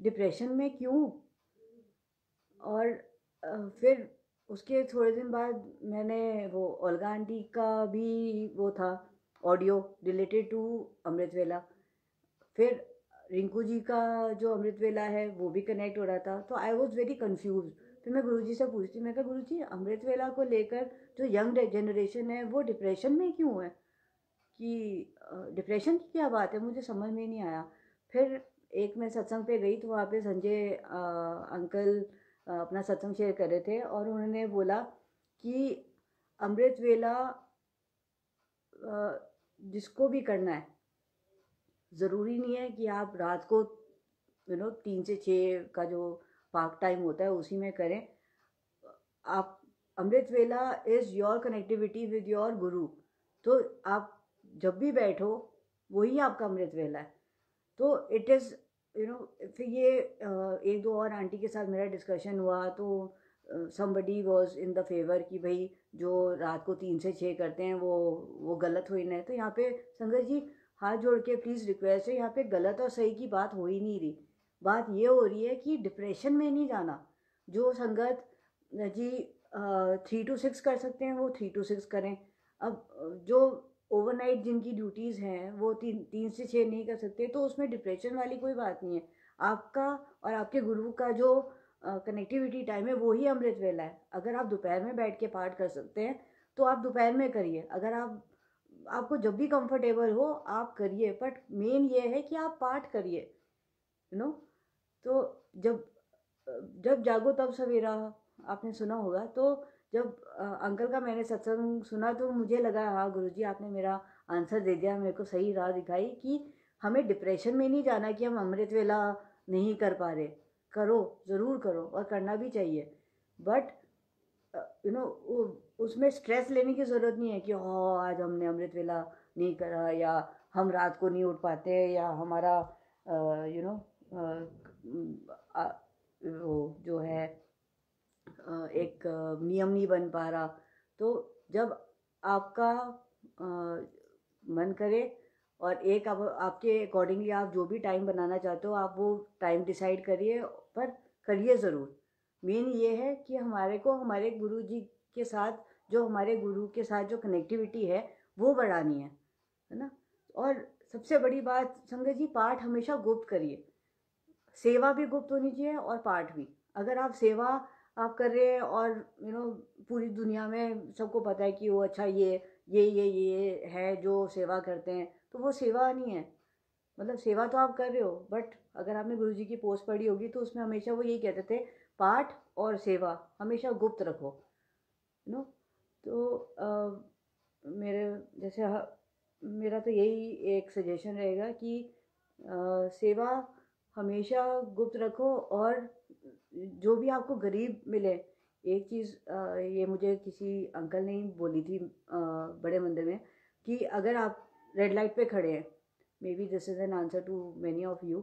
depression में क्यों? और फिर उसके थोड़े दिन बाद मैंने वो ओल्गा आंटी का भी वो था ऑडियो रिलेटेड टू अमृत वेला। फिर रिंकू जी का जो अमृत वेला है, वो भी कनेक्ट हो रहा था। तो आई वॉज़ वेरी कन्फ्यूज़ फिर मैं गुरु जी से पूछती, मैं कहा गुरु जी अमृत वेला को लेकर जो यंग जनरेशन है, वो डिप्रेशन में क्यों है? कि डिप्रेशन की क्या बात है? मुझे समझ में नहीं आया। फिर एक मैं सत्संग पे गई तो वहाँ पे संजय अंकल आ, अपना सत्संग शेयर कर रहे थे और उन्होंने बोला कि अमृत वेला जिसको भी करना है ज़रूरी नहीं है कि आप रात को यू नो तीन से छः का जो पाक टाइम होता है उसी में करें। आप अमृत वेला is your connectivity with your guru तो आप जब भी बैठो, वही आपका अमृत वेला है। तो इट इज़ यू नो फिर ये एक दो और आंटी के साथ मेरा डिस्कशन हुआ तो somebody was in the favour कि भाई, जो रात को तीन से छः करते हैं, वो वो गलत हो ही नहीं तो यहाँ पे संगत जी, हाथ जोड़ के प्लीज़ रिक्वेस्ट है, यहाँ पे गलत और सही की बात हो ही नहीं रही। बात ये हो रही है कि डिप्रेशन में नहीं जाना। जो संगत, जी थ्री टू सिक्स कर सकते हैं, वो थ्री टू सिक्स करें। अब, जो ओवरनाइट जिनकी ड्यूटीज़ हैं, वो तीन तीन से छः नहीं कर सकते तो उसमें डिप्रेशन वाली कोई बात नहीं है। आपका और आपके गुरु का जो कनेक्टिविटी टाइम है, वो ही अमृत वेला है। अगर आप दोपहर में बैठ के पाठ कर सकते हैं तो आप दोपहर में करिए। अगर आप, आपको जब भी कंफर्टेबल हो, आप करिए। बट मेन ये है कि आप पाठ करिए यू नो तो जब जब जागो तब सवेरा, आपने सुना होगा तो जब अंकल का मैंने सत्संग सुना तो मुझे लगा हाँ गुरुजी, आपने मेरा आंसर दे दिया, मेरे को सही राह दिखाई कि हमें डिप्रेशन में नहीं जाना कि हम अमृत वेला नहीं कर पा रहे। करो, ज़रूर करो और करना भी चाहिए। बट यू नो उसमें स्ट्रेस लेने की ज़रूरत नहीं है कि हाँ आज हमने अमृत वेला नहीं करा या हम रात को नहीं उठ पाते या हमारा यू नो वो जो है एक नियम नहीं बन पा रहा। तो जब आपका मन करे और एक अब आपके अकॉर्डिंगली आप जो भी टाइम बनाना चाहते हो, आप वो टाइम डिसाइड करिए पर करिए ज़रूर। मेन ये है कि हमारे को हमारे गुरु जी के साथ जो हमारे गुरु के साथ जो कनेक्टिविटी है, वो बढ़ानी है है ना? और सबसे बड़ी बात, संगत जी, पाठ हमेशा गुप्त करिए। सेवा भी गुप्त होनी चाहिए और पाठ भी। अगर आप सेवा आप कर रहे हैं और यू नो पूरी दुनिया में सबको पता है कि वो अच्छा ये ये ये ये है जो सेवा करते हैं तो वो सेवा नहीं है। मतलब सेवा तो आप कर रहे हो बट अगर आपने गुरु जी की पोस्ट पढ़ी होगी तो उसमें हमेशा वो यही कहते थे पाठ और सेवा हमेशा गुप्त रखो यू नो तो आ, मेरे जैसे मेरा तो यही एक सजेशन रहेगा कि आ, सेवा हमेशा गुप्त रखो और जो भी आपको गरीब मिले, एक चीज़ ये मुझे किसी अंकल ने बोली थी बड़े मंदिर में कि अगर आप रेड लाइट पे खड़े हैं maybe this is an answer to many of you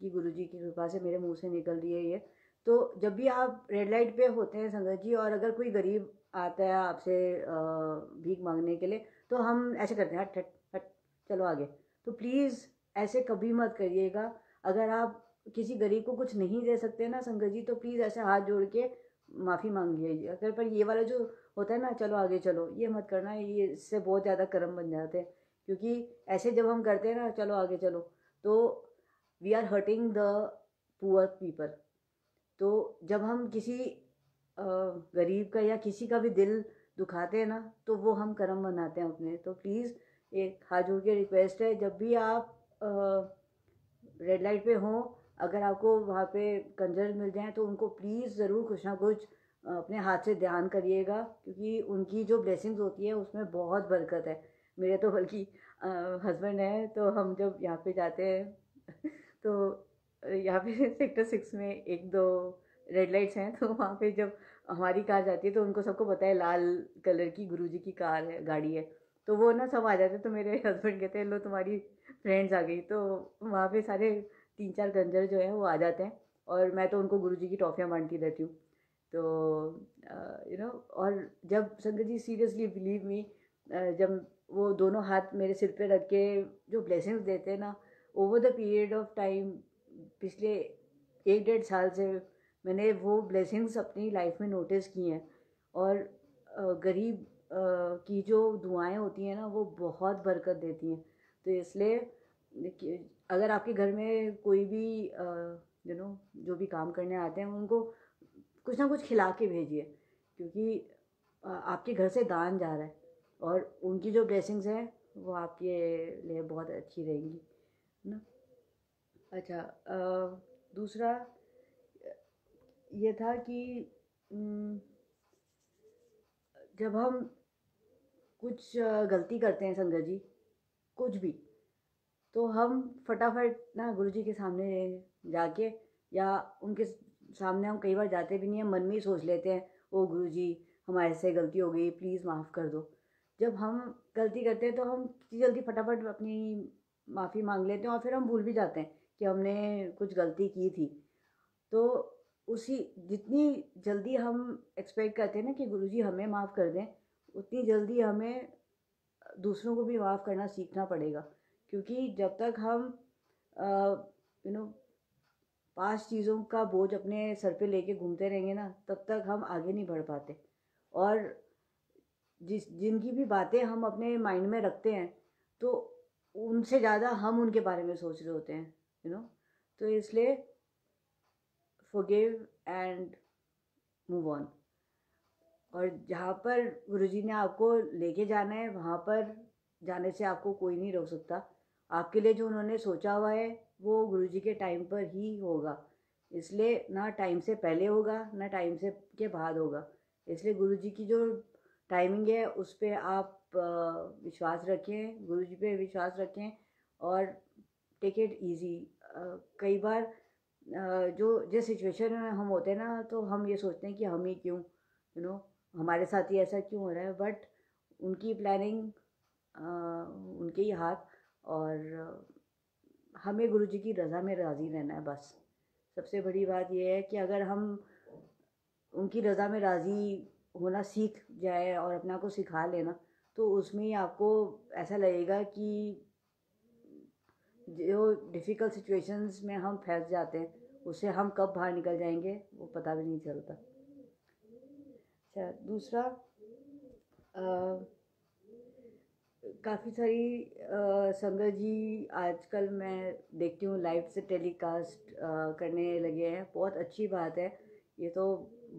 कि गुरु जी की कृपा से मेरे मुँह से निकल रही है ये। तो जब भी आप रेड लाइट पे होते हैं संगत जी और अगर कोई गरीब आता है आपसे भीख मांगने के लिए तो हम ऐसे करते हैं, हट हट हट, चलो आगे। तो प्लीज़ ऐसे कभी मत करिएगा। अगर आप किसी गरीब को कुछ नहीं दे सकते ना संगत जी तो प्लीज़ ऐसे हाथ जोड़ के माफ़ी मांग मांगिए अगर पर ये वाला जो होता है ना, चलो आगे चलो, ये मत करना, ये इससे बहुत ज़्यादा कर्म बन जाते हैं। क्योंकि ऐसे जब हम करते हैं ना, चलो आगे चलो तो we are hurting the poor people तो जब हम किसी गरीब का या किसी का भी दिल दुखाते हैं ना तो वो हम कर्म बनाते हैं अपने। तो प्लीज़ एक हाथ जोड़ के रिक्वेस्ट है, जब भी आप रेड लाइट पे हों अगर आपको वहाँ पे कंजर मिल जाएँ तो उनको प्लीज़ ज़रूर कुछ ना कुछ अपने हाथ से ध्यान करिएगा, क्योंकि उनकी जो ब्लेसिंग्स होती है, उसमें बहुत बरकत है। मेरे तो बल्कि हस्बैंड है तो हम जब यहाँ पे जाते हैं तो यहाँ पे सेक्टर सिक्स में एक दो रेड लाइट्स हैं तो वहाँ पे जब हमारी कार जाती है तो उनको सबको पता है, लाल कलर की गुरुजी की कार है, गाड़ी है। तो वो ना सब आ जाते तो मेरे हस्बैंड कहते हैं, लो, तुम्हारी फ्रेंड्स आ गई। तो वहाँ पे सारे तीन चार गंजर जो है वो आ जाते हैं और मैं तो उनको गुरु जी की टॉफ़ियाँ बांटती रहती हूँ। तो यू नो और जब संगत जी सीरियसली बिलीव मी जब वो दोनों हाथ मेरे सिर पे रख के जो ब्लेसिंग्स देते हैं ना over the period of time पिछले एक डेढ़ साल से मैंने वो ब्लेसिंग्स अपनी लाइफ में नोटिस की हैं। और गरीब की जो दुआएँ होती हैं ना, वो बहुत बरकत देती हैं। तो इसलिए अगर आपके घर में कोई भी यू नो जो भी काम करने आते हैं उनको कुछ ना कुछ खिला के भेजिए क्योंकि आपके घर से दान जा रहा है और उनकी जो ब्लेसिंग्स हैं वो आपके लिए बहुत अच्छी रहेंगी ना? अच्छा आ, दूसरा ये था कि जब हम कुछ गलती करते हैं संगत जी कुछ भी तो हम फटाफट ना गुरु के सामने जाके या उनके सामने हम कई बार जाते भी नहीं हैं, मन में ही सोच लेते हैं, ओ गुरु जी हमारे से गलती हो गई प्लीज़ माफ़ कर दो। जब हम गलती करते हैं तो हम जल्दी फटाफट अपनी माफ़ी मांग लेते हैं और फिर हम भूल भी जाते हैं कि हमने कुछ गलती की थी। तो उसी जितनी जल्दी हम एक्सपेक्ट करते हैं ना कि गुरुजी हमें माफ़ कर दें, उतनी जल्दी हमें दूसरों को भी माफ़ करना सीखना पड़ेगा। क्योंकि जब तक हम यू नो पास चीज़ों का बोझ अपने सर पे लेके घूमते रहेंगे ना, तब तक हम आगे नहीं बढ़ पाते। और जिस, जिनकी भी बातें हम अपने माइंड में रखते हैं तो उनसे ज़्यादा हम उनके बारे में सोच रहे होते हैं यू नो तो इसलिए फॉरगिव एंड मूव ऑन और जहाँ पर गुरुजी ने आपको लेके जाना है, वहाँ पर जाने से आपको कोई नहीं रोक सकता। आपके लिए जो उन्होंने सोचा हुआ है, वो गुरुजी के टाइम पर ही होगा। इसलिए ना टाइम से पहले होगा, ना टाइम से के बाद होगा। इसलिए गुरुजी की जो टाइमिंग है, उस पर आप विश्वास रखें गुरु जी पे विश्वास रखें और टेक इट इजी कई बार जो, जिस सिचुएशन में हम होते हैं ना तो हम ये सोचते हैं कि हम ही क्यों यू नो हमारे साथ ही ऐसा क्यों हो रहा है? बट उनकी प्लानिंग उनके ही हाथ और, हमें गुरु जी की रज़ा में राज़ी रहना है बस। सबसे बड़ी बात यह है कि अगर हम उनकी रज़ा में राज़ी होना सीख जाए और अपना को सिखा लेना तो उसमें आपको ऐसा लगेगा कि जो डिफ़िकल्ट सिचुएशंस में हम फंस जाते हैं, उससे हम कब बाहर निकल जाएँगे, वो पता भी नहीं चलता। अच्छा दूसरा काफ़ी सारी संगत जी आजकल मैं देखती हूँ लाइव से टेलीकास्ट करने लगे हैं। बहुत अच्छी बात है। ये तो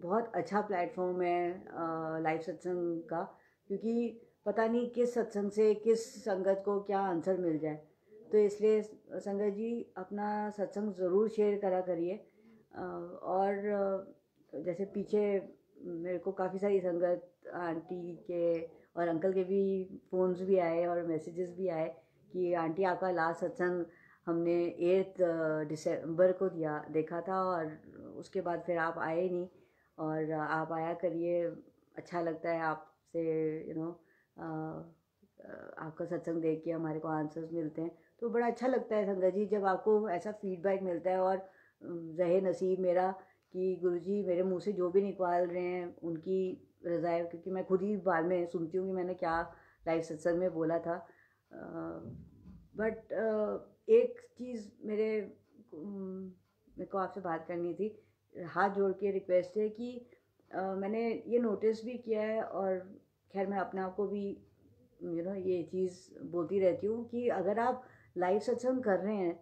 बहुत अच्छा प्लेटफॉर्म है लाइव सत्संग का। क्योंकि पता नहीं किस सत्संग से किस संगत को क्या आंसर मिल जाए। तो इसलिए संगत जी अपना सत्संग ज़रूर शेयर करा करिए। और जैसे पीछे मेरे को काफ़ी सारी संगत आंटी के और अंकल के भी फ़ोन्स भी आए और मैसेजेस भी आए कि आंटी आपका लास्ट सत्संग हमने एट्थ दिसंबर को दिया, देखा था और उसके बाद फिर आप आए नहीं। और आप आया करिए अच्छा लगता है आपसे यू नो आपका सत्संग देख के हमारे को आंसर्स मिलते हैं। तो बड़ा अच्छा लगता है संगत जी, जब आपको ऐसा फीडबैक मिलता है और रहे नसीब मेरा कि गुरुजी मेरे मुँह से जो भी निकाल रहे हैं, उनकी रज़ाए क्योंकि मैं खुद ही बाद में सुनती हूँ कि मैंने क्या लाइव सत्संग में बोला था। बट एक चीज़ मेरे मेरे को आपसे बात करनी थी। हाथ जोड़ के रिक्वेस्ट है कि मैंने ये नोटिस भी किया है और खैर मैं अपने आप को भी यू नो ये चीज़ बोलती रहती हूँ कि अगर आप लाइव सत्संग कर रहे हैं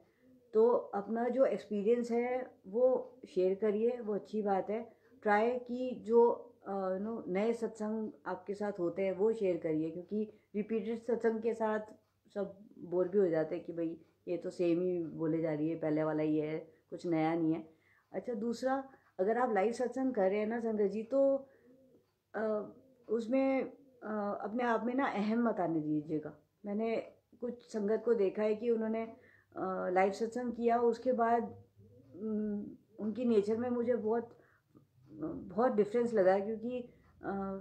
तो अपना जो एक्सपीरियंस है वो शेयर करिए, वो अच्छी बात है। ट्राई कि जो नो नए सत्संग आपके साथ होते हैं वो शेयर करिए क्योंकि रिपीटेड सत्संग के साथ सब बोर भी हो जाते हैं कि भाई ये तो सेम ही बोले जा रही है पहले वाला ही है कुछ नया नहीं है। अच्छा दूसरा अगर आप लाइव सत्संग कर रहे हैं ना संगत जी तो आ, उसमें आ, अपने आप में ना अहम मत आने दीजिएगा। मैंने कुछ संगत को देखा है कि उन्होंने लाइव सत्संग किया उसके बाद उनकी नेचर में मुझे बहुत बहुत डिफरेंस लगा क्योंकि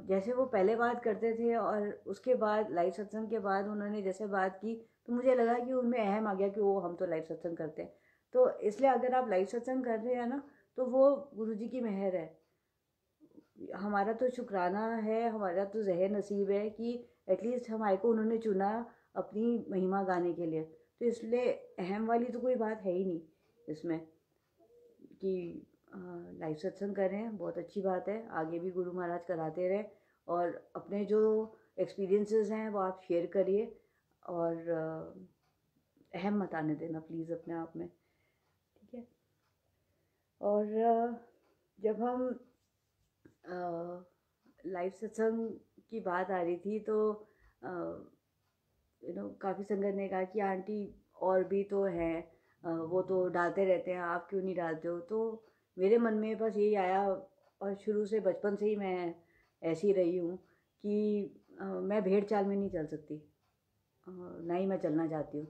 जैसे वो पहले बात करते थे और उसके बाद लाइव सत्संग के बाद उन्होंने जैसे बात की तो मुझे लगा कि उनमें अहम आ गया कि वो हम तो लाइव सत्संग करते हैं। तो इसलिए अगर आप लाइव सत्संग कर रहे हैं ना तो वो गुरु जी की मेहर है। हमारा तो शुक्राना है, हमारा तो जहर नसीब है कि एटलीस्ट हमारे को उन्होंने चुना अपनी महिमा गाने के लिए। तो इसलिए अहम वाली तो कोई बात है ही नहीं इसमें कि लाइव सत्संग करें बहुत अच्छी बात है। आगे भी गुरु महाराज कराते रहे और अपने जो एक्सपीरियंसेस हैं वो आप शेयर करिए और अहम मत आने देना प्लीज़ अपने आप में, ठीक है? और जब हम लाइव सत्संग की बात आ रही थी तो यू नो काफ़ी संगत ने कहा कि आंटी और भी तो हैं वो तो डालते रहते हैं, आप क्यों नहीं डालते हो? तो मेरे मन में बस यही आया और शुरू से बचपन से ही मैं ऐसी रही हूँ कि आ, मैं भेड़ चाल में नहीं चल सकती ना ही मैं चलना चाहती हूँ।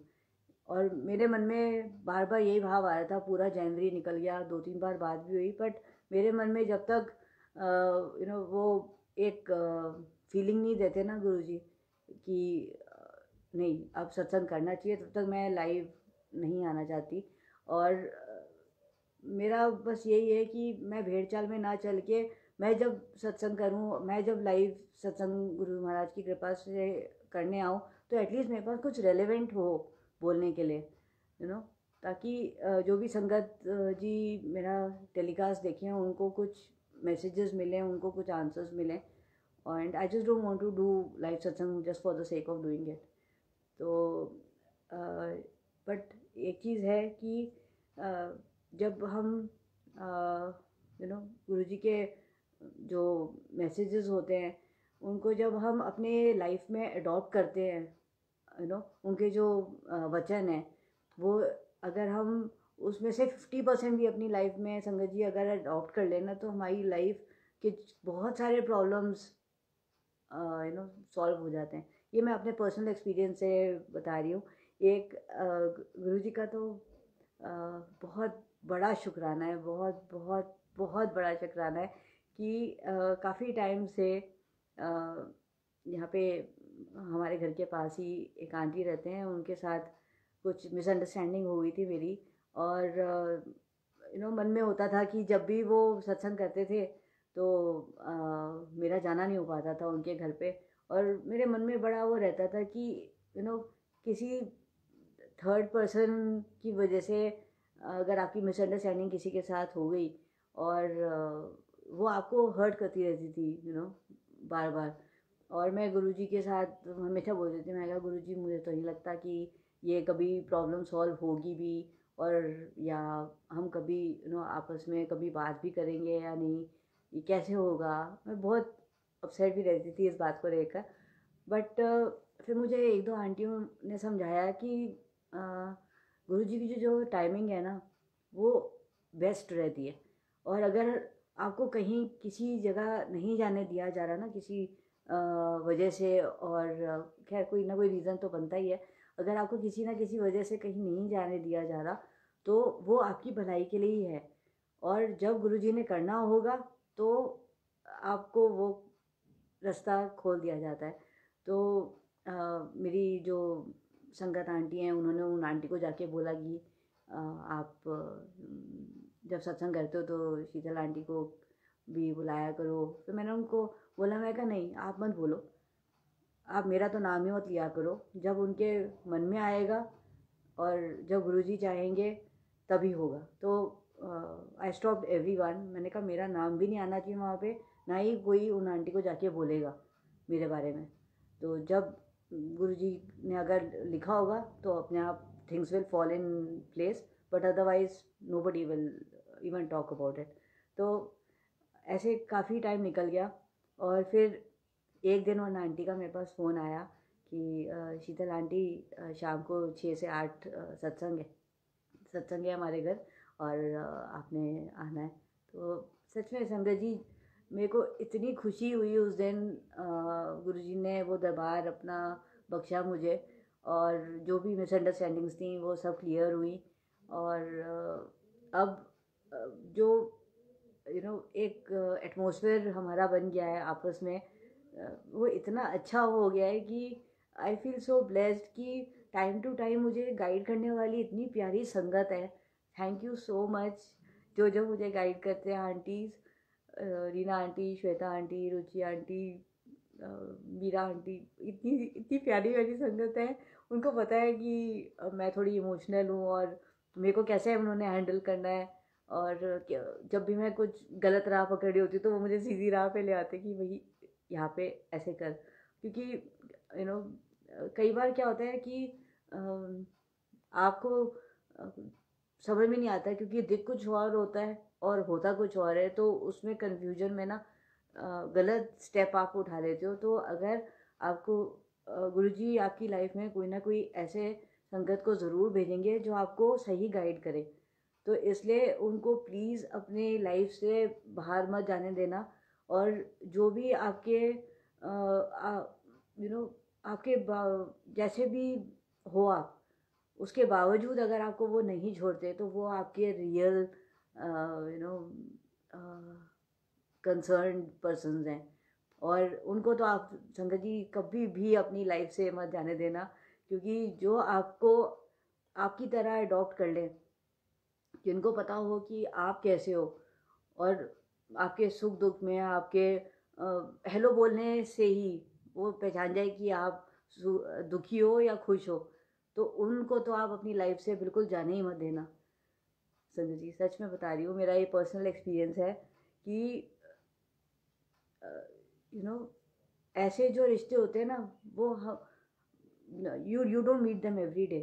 और मेरे मन में बार बार यही भाव आया था पूरा जनवरी निकल गया दो तीन बार बात भी हुई बट मेरे मन में जब तक यू नो वो एक फीलिंग नहीं देते ना गुरु जी कि नहीं अब सत्संग करना चाहिए तब तक मैं लाइव नहीं आना चाहती। और मेरा बस यही है कि मैं भेड़ चाल में ना चल के मैं जब सत्संग करूँ मैं जब लाइव सत्संग गुरु महाराज की कृपा से करने आऊँ तो एटलीस्ट मेरे पास कुछ रेलेवेंट हो बोलने के लिए यू नो ताकि जो भी संगत जी मेरा टेलीकास्ट देखें उनको कुछ मैसेजेस मिलें उनको कुछ आंसर्स मिलें and I just don't want to do live satsang just for the sake of doing it तो बट एक चीज़ है कि uh, जब हम यू नो गुरु जी के जो मैसेजेस होते हैं उनको जब हम अपने लाइफ में अडॉप्ट करते हैं यू नो उनके जो वचन है वो अगर हम उसमें से फिफ्टी परसेंट भी अपनी लाइफ में संगत जी अगर अडॉप्ट कर लेना तो हमारी लाइफ के बहुत सारे प्रॉब्लम्स यू नो सॉल्व हो जाते हैं। ये मैं अपने पर्सनल एक्सपीरियंस से बता रही हूँ। एक गुरु जी का तो आ, बहुत बड़ा शुक्राना है बहुत बहुत बहुत बड़ा शुक्राना है कि काफ़ी टाइम से यहाँ पे हमारे घर के पास ही एक आंटी रहते हैं। उनके साथ कुछ मिसअंडरस्टैंडिंग हो गई थी मेरी और यू नो मन में होता था कि जब भी वो सत्संग करते थे तो आ, मेरा जाना नहीं हो पाता था उनके घर पे और मेरे मन में बड़ा वो रहता था कि यू नो किसी थर्ड पर्सन की वजह से अगर आपकी मिसअंडरस्टैंडिंग किसी के साथ हो गई और वो आपको हर्ट करती रहती थी यू नो बार बार और मैं गुरुजी के साथ हमेशा बोलती थी मैं कहा, गुरुजी, मुझे तो नहीं लगता कि ये कभी प्रॉब्लम सॉल्व होगी भी और, या हम कभी यू नो आपस में कभी बात भी करेंगे या नहीं, ये कैसे होगा? मैं बहुत अपसेट भी रहती थी इस बात को लेकर। बट फिर मुझे एक दो आंटियों ने समझाया कि गुरु जी की जो जो टाइमिंग है ना वो बेस्ट रहती है। और अगर आपको कहीं किसी जगह नहीं जाने दिया जा रहा ना किसी वजह से और खैर कोई ना कोई रीज़न तो बनता ही है। अगर आपको किसी ना किसी वजह से कहीं नहीं जाने दिया जा रहा तो वो आपकी भलाई के लिए ही है। और जब गुरु जी ने करना होगा तो आपको वो रास्ता खोल दिया जाता है। तो आ, मेरी जो संगत आंटी हैं, उन्होंने उन आंटी को जाके बोला कि आप जब सत्संग करते हो तो शीतल आंटी को भी बुलाया करो। तो मैंने उनको बोला, मैं कहा, नहीं, आप मत बोलो। आप मेरा तो नाम ही मत लिया करो। जब उनके मन में आएगा और जब गुरुजी चाहेंगे, तभी होगा। तो आई स्टॉप एवरी वन मैंने कहा, मेरा नाम भी नहीं आना चाहिए वहाँ पे। ना ही कोई उन आंटी को जाके बोलेगा मेरे बारे में। तो जब गुरु जी ने अगर लिखा होगा तो अपने आप things will fall in place but otherwise nobody will even talk about it तो ऐसे काफ़ी टाइम निकल गया, और फिर एक दिन वन आंटी का मेरे पास फ़ोन आया कि शीतल आंटी शाम को छः से आठ सत्संग है। सत्संग है हमारे घर, और आपने आना है। तो सच में संगत जी मेरे को इतनी खुशी हुई उस दिन गुरुजी ने वो दरबार अपना बख्शा मुझे और जो भी मिसअंडरस्टैंडिंग्स थी वो सब क्लियर हुई और अब जो यू नो एक एटमॉस्फेयर हमारा बन गया है आपस में वो इतना अच्छा हो गया है कि आई फील सो ब्लेस्ड कि टाइम टू टाइम मुझे गाइड करने वाली इतनी प्यारी संगत है। थैंक यू सो मच जो जो मुझे गाइड करते हैं aunties Reena aunty, Shweta aunty, Ruchi aunty Meera aunty, इतनी इतनी प्यारी प्यारी संगत है। उनको पता है कि मैं थोड़ी इमोशनल हूँ और मेरे को कैसे उन्होंने हैंडल करना है और जब भी मैं कुछ गलत राह पकड़ी होती तो वो मुझे सीधी राह पे ले आते कि वही यहाँ पे ऐसे कर। क्योंकि यू नो कई बार क्या होता है कि आपको समझ में नहीं आता क्योंकि दिख कुछ और होता है। और होता कुछ और है तो उसमें कन्फ्यूज़न में ना गलत स्टेप आप उठा लेते हो। तो अगर आपको गुरुजी आपकी लाइफ में कोई ना कोई ऐसे संगत को ज़रूर भेजेंगे जो आपको सही गाइड करे। तो इसलिए उनको प्लीज़ अपने लाइफ से बाहर मत जाने देना और जो भी आपके यू नो आपके जैसे भी हो आप, उसके बावजूद अगर आपको वो नहीं छोड़ते तो वो आपके real you know concern persons हैं। और उनको तो आप, संगत जी, कभी भी अपनी लाइफ से मत जाने देना, क्योंकि जो आपको, आपकी तरह अडॉप्ट कर लें, जिनको पता हो कि आप कैसे हो, और आपके सुख दुख में, आपके हेलो बोलने से ही वो पहचान जाए कि आप दुखी हो या खुश हो तो उनको तो आप अपनी लाइफ से बिल्कुल जाने ही मत देना। संजय जी, सच में बता रही हूँ, मेरा ये पर्सनल एक्सपीरियंस है कि यू नो ऐसे जो रिश्ते होते हैं ना, वो you you don't meet them every day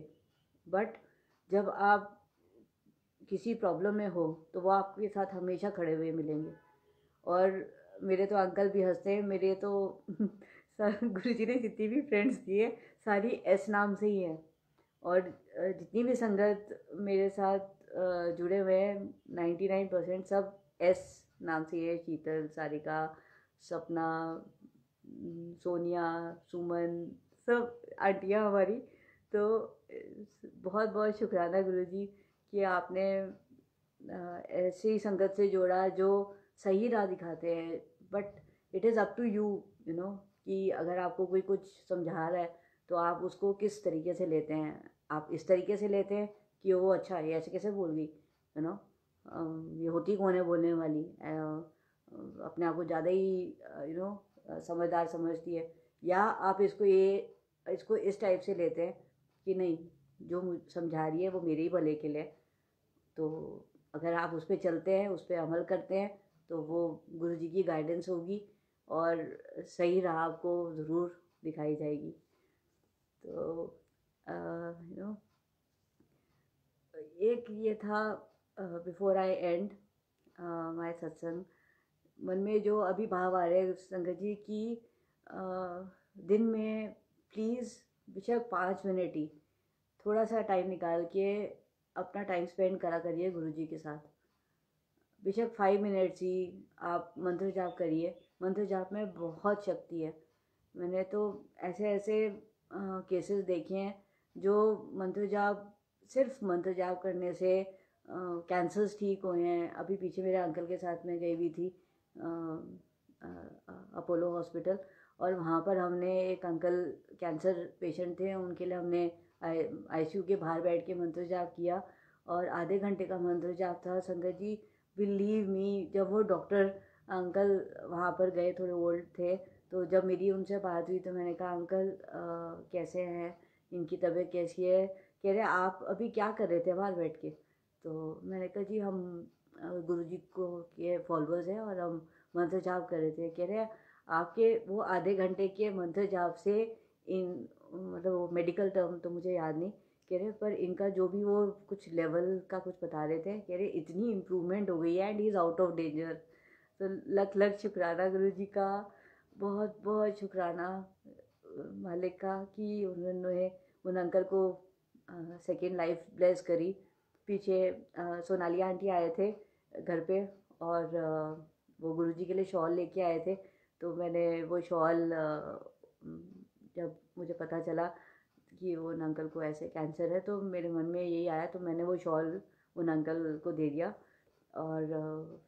but जब आप किसी प्रॉब्लम में हो तो वो आपके साथ हमेशा खड़े हुए मिलेंगे। और मेरे तो अंकल भी हँसते हैं, मेरे तो गुरु जी ने जितनी भी फ्रेंड्स दी है, सारी एस नाम से ही हैं। और जितनी भी संगत मेरे साथ जुड़े हुए हैं। नाइन्टी नाइन परसेंट सब एस नाम से है। शीतल, सारिका, सपना, सोनिया, सुमन, सब आंटियाँ हमारी। तो बहुत बहुत शुक्राना गुरु जी कि आपने ऐसी संगत से जोड़ा जो सही राह दिखाते हैं। But it is up to you you know कि अगर आपको कोई कुछ समझा रहा है तो आप उसको किस तरीके से लेते हैं? आप इस तरीके से लेते हैं कि वो अच्छा ये ऐसे कैसे बोल गई यू नो ये होती कौन है बोलने वाली? अपने आप को ज़्यादा ही यू नो समझदार समझती है। या आप इसको ये, इसको इस टाइप से लेते हैं कि नहीं, जो समझा रही है वो मेरे ही भले के लिए। तो अगर आप उस पर चलते हैं, उस पर अमल करते हैं तो वो गुरु जी की गाइडेंस होगी और सही राह आपको ज़रूर दिखाई जाएगी। तो यू नो एक ये था बिफोर आई एंड माय सत्संग मन में जो अभी भाव आ रहे हैं संगत जी की दिन में प्लीज़ बेशक पाँच मिनट ही, थोड़ा सा टाइम निकाल के अपना टाइम स्पेंड करा करिए गुरु जी के साथ। बेशक फाइव मिनट्स ही आप मंत्र जाप करिए। मंत्र जाप में बहुत शक्ति है। मैंने तो ऐसे ऐसे केसेस देखे हैं जो मंत्र जाप सिर्फ़ मंत्र जाप करने से कैंसर्स ठीक हुए हैं। अभी पीछे मेरे अंकल के साथ में गई हुई थी अपोलो हॉस्पिटल और वहाँ पर हमने एक अंकल कैंसर पेशेंट थे। उनके लिए हमने आईसीयू के बाहर बैठ के मंत्र जाप किया और आधे घंटे का मंत्र जाप था। संगत जी बिलीव मी जब वो डॉक्टर अंकल वहाँ पर गए थोड़े ओल्ड थे तो जब मेरी उनसे बात हुई तो मैंने कहा अंकल आ, कैसे हैं? इनकी तबीयत कैसी है? कह रहे आप अभी क्या कर रहे थे बाहर बैठ के? तो मैंने कहा, जी, हम गुरु जी को के फॉलोअर्स हैं और हम मंत्र जाप कर रहे थे। कह रहे आपके वो आधे घंटे के मंत्र जाप से इन मतलब वो मेडिकल टर्म तो मुझे याद नहीं। कह रहे पर इनका जो भी वो कुछ लेवल का कुछ बता रहे थे। कह रहे इतनी इम्प्रूवमेंट हो गई है and is out of danger तो लख लख शुक्राना गुरु जी का, बहुत बहुत शुक्राना मालिक का कि उन्होंने उन अंकल को सेकेंड लाइफ ब्लेस करी। पीछे सोनाली आंटी आए थे घर पे और वो गुरु जी के लिए शॉल लेके आए थे। तो मैंने वो शॉल जब मुझे पता चला कि वो उन अंकल को ऐसे कैंसर है तो मेरे मन में यही आया तो मैंने वो शॉल उन अंकल को दे दिया। और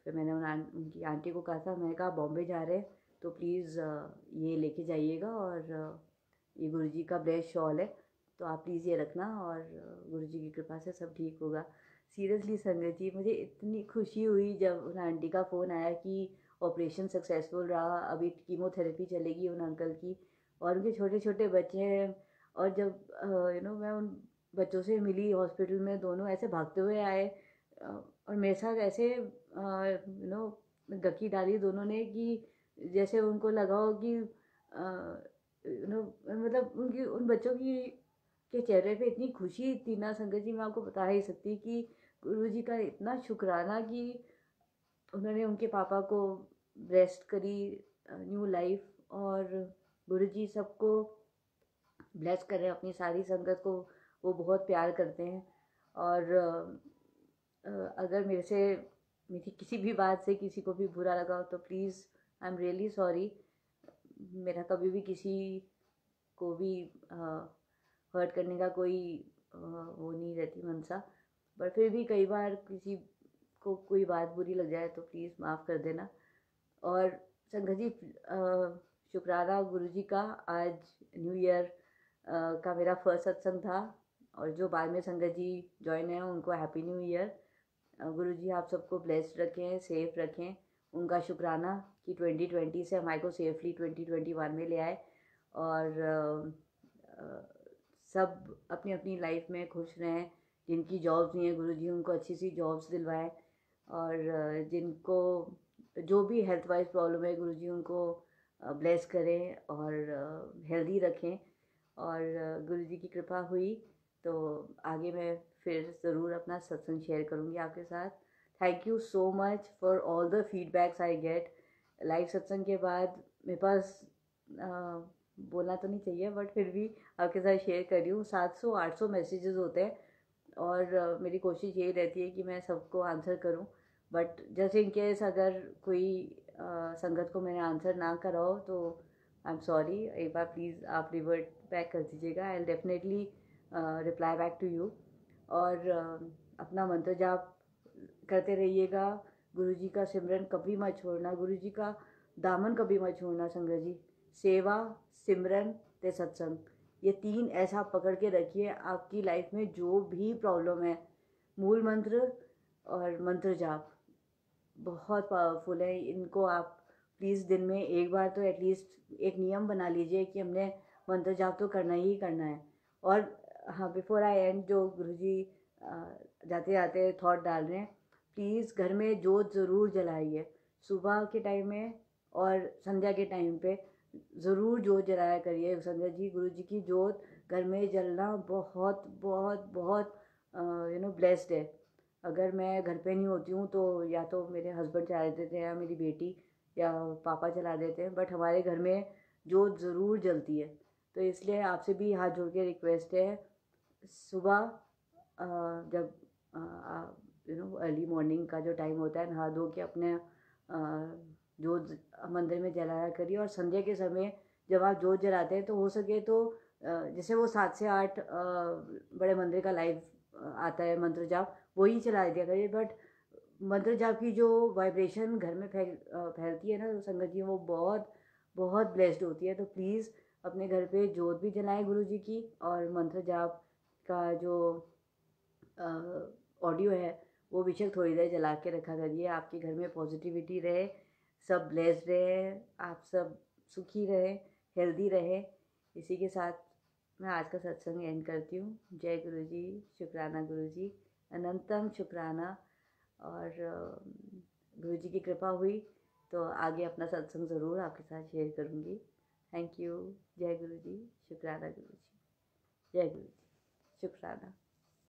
फिर मैंने उन उनकी आंटी को कहा था, मैंने कहा, बॉम्बे जा रहे हैं तो प्लीज़ ये लेके जाइएगा और ये गुरु जी का ब्लेस शॉल है। तो आप प्लीज़ ये रखना और गुरु जी की कृपा से सब ठीक होगा। सीरियसली संगत जी, मुझे इतनी खुशी हुई जब उन आंटी का फ़ोन आया कि ऑपरेशन सक्सेसफुल रहा, अभी कीमोथेरेपी चलेगी उन अंकल की और उनके छोटे छोटे बच्चे हैं और जब यू नो मैं उन बच्चों से मिली हॉस्पिटल में, दोनों ऐसे भागते हुए आए और मेरे साथ ऐसे यू नो गकी डाली दोनों ने कि जैसे उनको लगा हो कि यू नो मतलब उनकी, उन बच्चों की के चेहरे पे इतनी खुशी थी ना? संगत जी, मैं आपको बता ही सकती कि गुरु जी का इतना शुक्राना कि उन्होंने उनके पापा को ब्रेस्ट करी न्यू लाइफ और गुरु जी सबको ब्लेस करें अपनी सारी संगत को वो बहुत प्यार करते हैं। और अगर मेरे से, मेरी किसी भी बात से किसी को भी बुरा लगा हो तो please I am really sorry मेरा कभी भी किसी को भी हर्ट करने का कोई वो नहीं रहती मनसा। पर फिर भी कई बार किसी को कोई बात बुरी लग जाए तो प्लीज़ माफ़ कर देना। और संगत जी शुक्राना गुरु जी का आज न्यू ईयर का मेरा फ़र्स्ट सत्संग था। और जो बाद में संगत जी ज्वाइन है उनको हैप्पी न्यू ईयर गुरु जी आप सबको ब्लेस्ड रखें सेफ़ रखें। उनका शुक्राना कि 2020 से हमारे को सेफली 2021 में ले आए। और आ, आ, सब अपनी अपनी लाइफ में खुश रहें, जिनकी जॉब्स नहीं है गुरु जी, उनको अच्छी सी जॉब्स दिलवाएँ और जिनको जो भी हेल्थ वाइज प्रॉब्लम है गुरु जी, उनको ब्लेस करें और हेल्दी रखें और गुरु जी की कृपा हुई तो आगे मैं फिर ज़रूर अपना सत्संग शेयर करूँगी आपके साथ। Thank you so much for all the feedbacks I get live satsang के बाद मेरे पास बोलना तो नहीं चाहिए बट फिर भी आपके साथ शेयर कर रही हूँ। सात सौ आठ सौ मैसेजेस होते हैं और मेरी कोशिश यही रहती है कि मैं सबको आंसर करूँ। बट जस्ट इन केस अगर कोई uh, संगत को मैंने आंसर ना करा हो तो आई एम सॉरी एक बार प्लीज़ आप रिवर्ट बैक कर दीजिएगा। I definitely reply back to you और uh, अपना मंत्र जाप करते रहिएगा। गुरु जी का सिमरन कभी मत छोड़ना। गुरु जी का दामन कभी मत छोड़ना संगत जी। सेवा, सिमरन, ते सत्संग। ये तीन ऐसा पकड़ के रखिए आपकी लाइफ में जो भी प्रॉब्लम है। मूल मंत्र और मंत्र जाप। बहुत पावरफुल है। इनको आप प्लीज़ दिन में एक बार तो एटलीस्ट एक नियम बना लीजिए कि हमने मंत्र जाप तो करना ही करना है। और हाँ बिफोर आई एंड जो गुरु जी जाते जाते थॉट डाल रहे हैं प्लीज़ घर में जोत ज़रूर जलाइए। सुबह के टाइम में और संध्या के टाइम पे। ज़रूर जोत जलाया करिए संगत जी, गुरु जी की जोत घर में जलना बहुत बहुत बहुत यू नो ब्लेस्ड है। अगर मैं घर पे नहीं होती हूँ तो या तो मेरे हस्बैंड चला देते हैं या मेरी बेटी या पापा चला देते हैं बट हमारे घर में जोत ज़रूर जलती है। तो इसलिए आपसे भी हाथ जोड़ के रिक्वेस्ट है, सुबह जब यू नो अर्ली मॉर्निंग का जो टाइम होता है, नहा धो के अपने जोत मंदिर में जलाया करिए और संध्या के समय जब आप जोत जलाते हैं तो हो सके तो जैसे वो सात से आठ बड़े मंदिर का लाइव आता है, मंत्र जाप, वही चला दिया करिए। बट मंत्र जाप की जो वाइब्रेशन घर में फैल फैलती है ना तो संगत जी वो बहुत बहुत ब्लेस्ड होती है। तो प्लीज़ अपने घर पे जोत भी जलाएँ गुरु जी की और मंत्र जाप का जो ऑडियो है, वो बेशक थोड़ी देर जला के रखा करिए। आपके घर में पॉजिटिविटी रहे सब ब्लेस्ड रहे, आप सब सुखी रहे हेल्दी रहे। इसी के साथ मैं आज का सत्संग एंड करती हूँ। जय गुरु जी शुक्राना गुरु जी अनंतम शुक्राना। और गुरु जी की कृपा हुई तो आगे अपना सत्संग ज़रूर आपके साथ शेयर करूँगी। थैंक यू जय गुरु जी शुक्राना गुरु जी जय गुरु जी शुक्राना।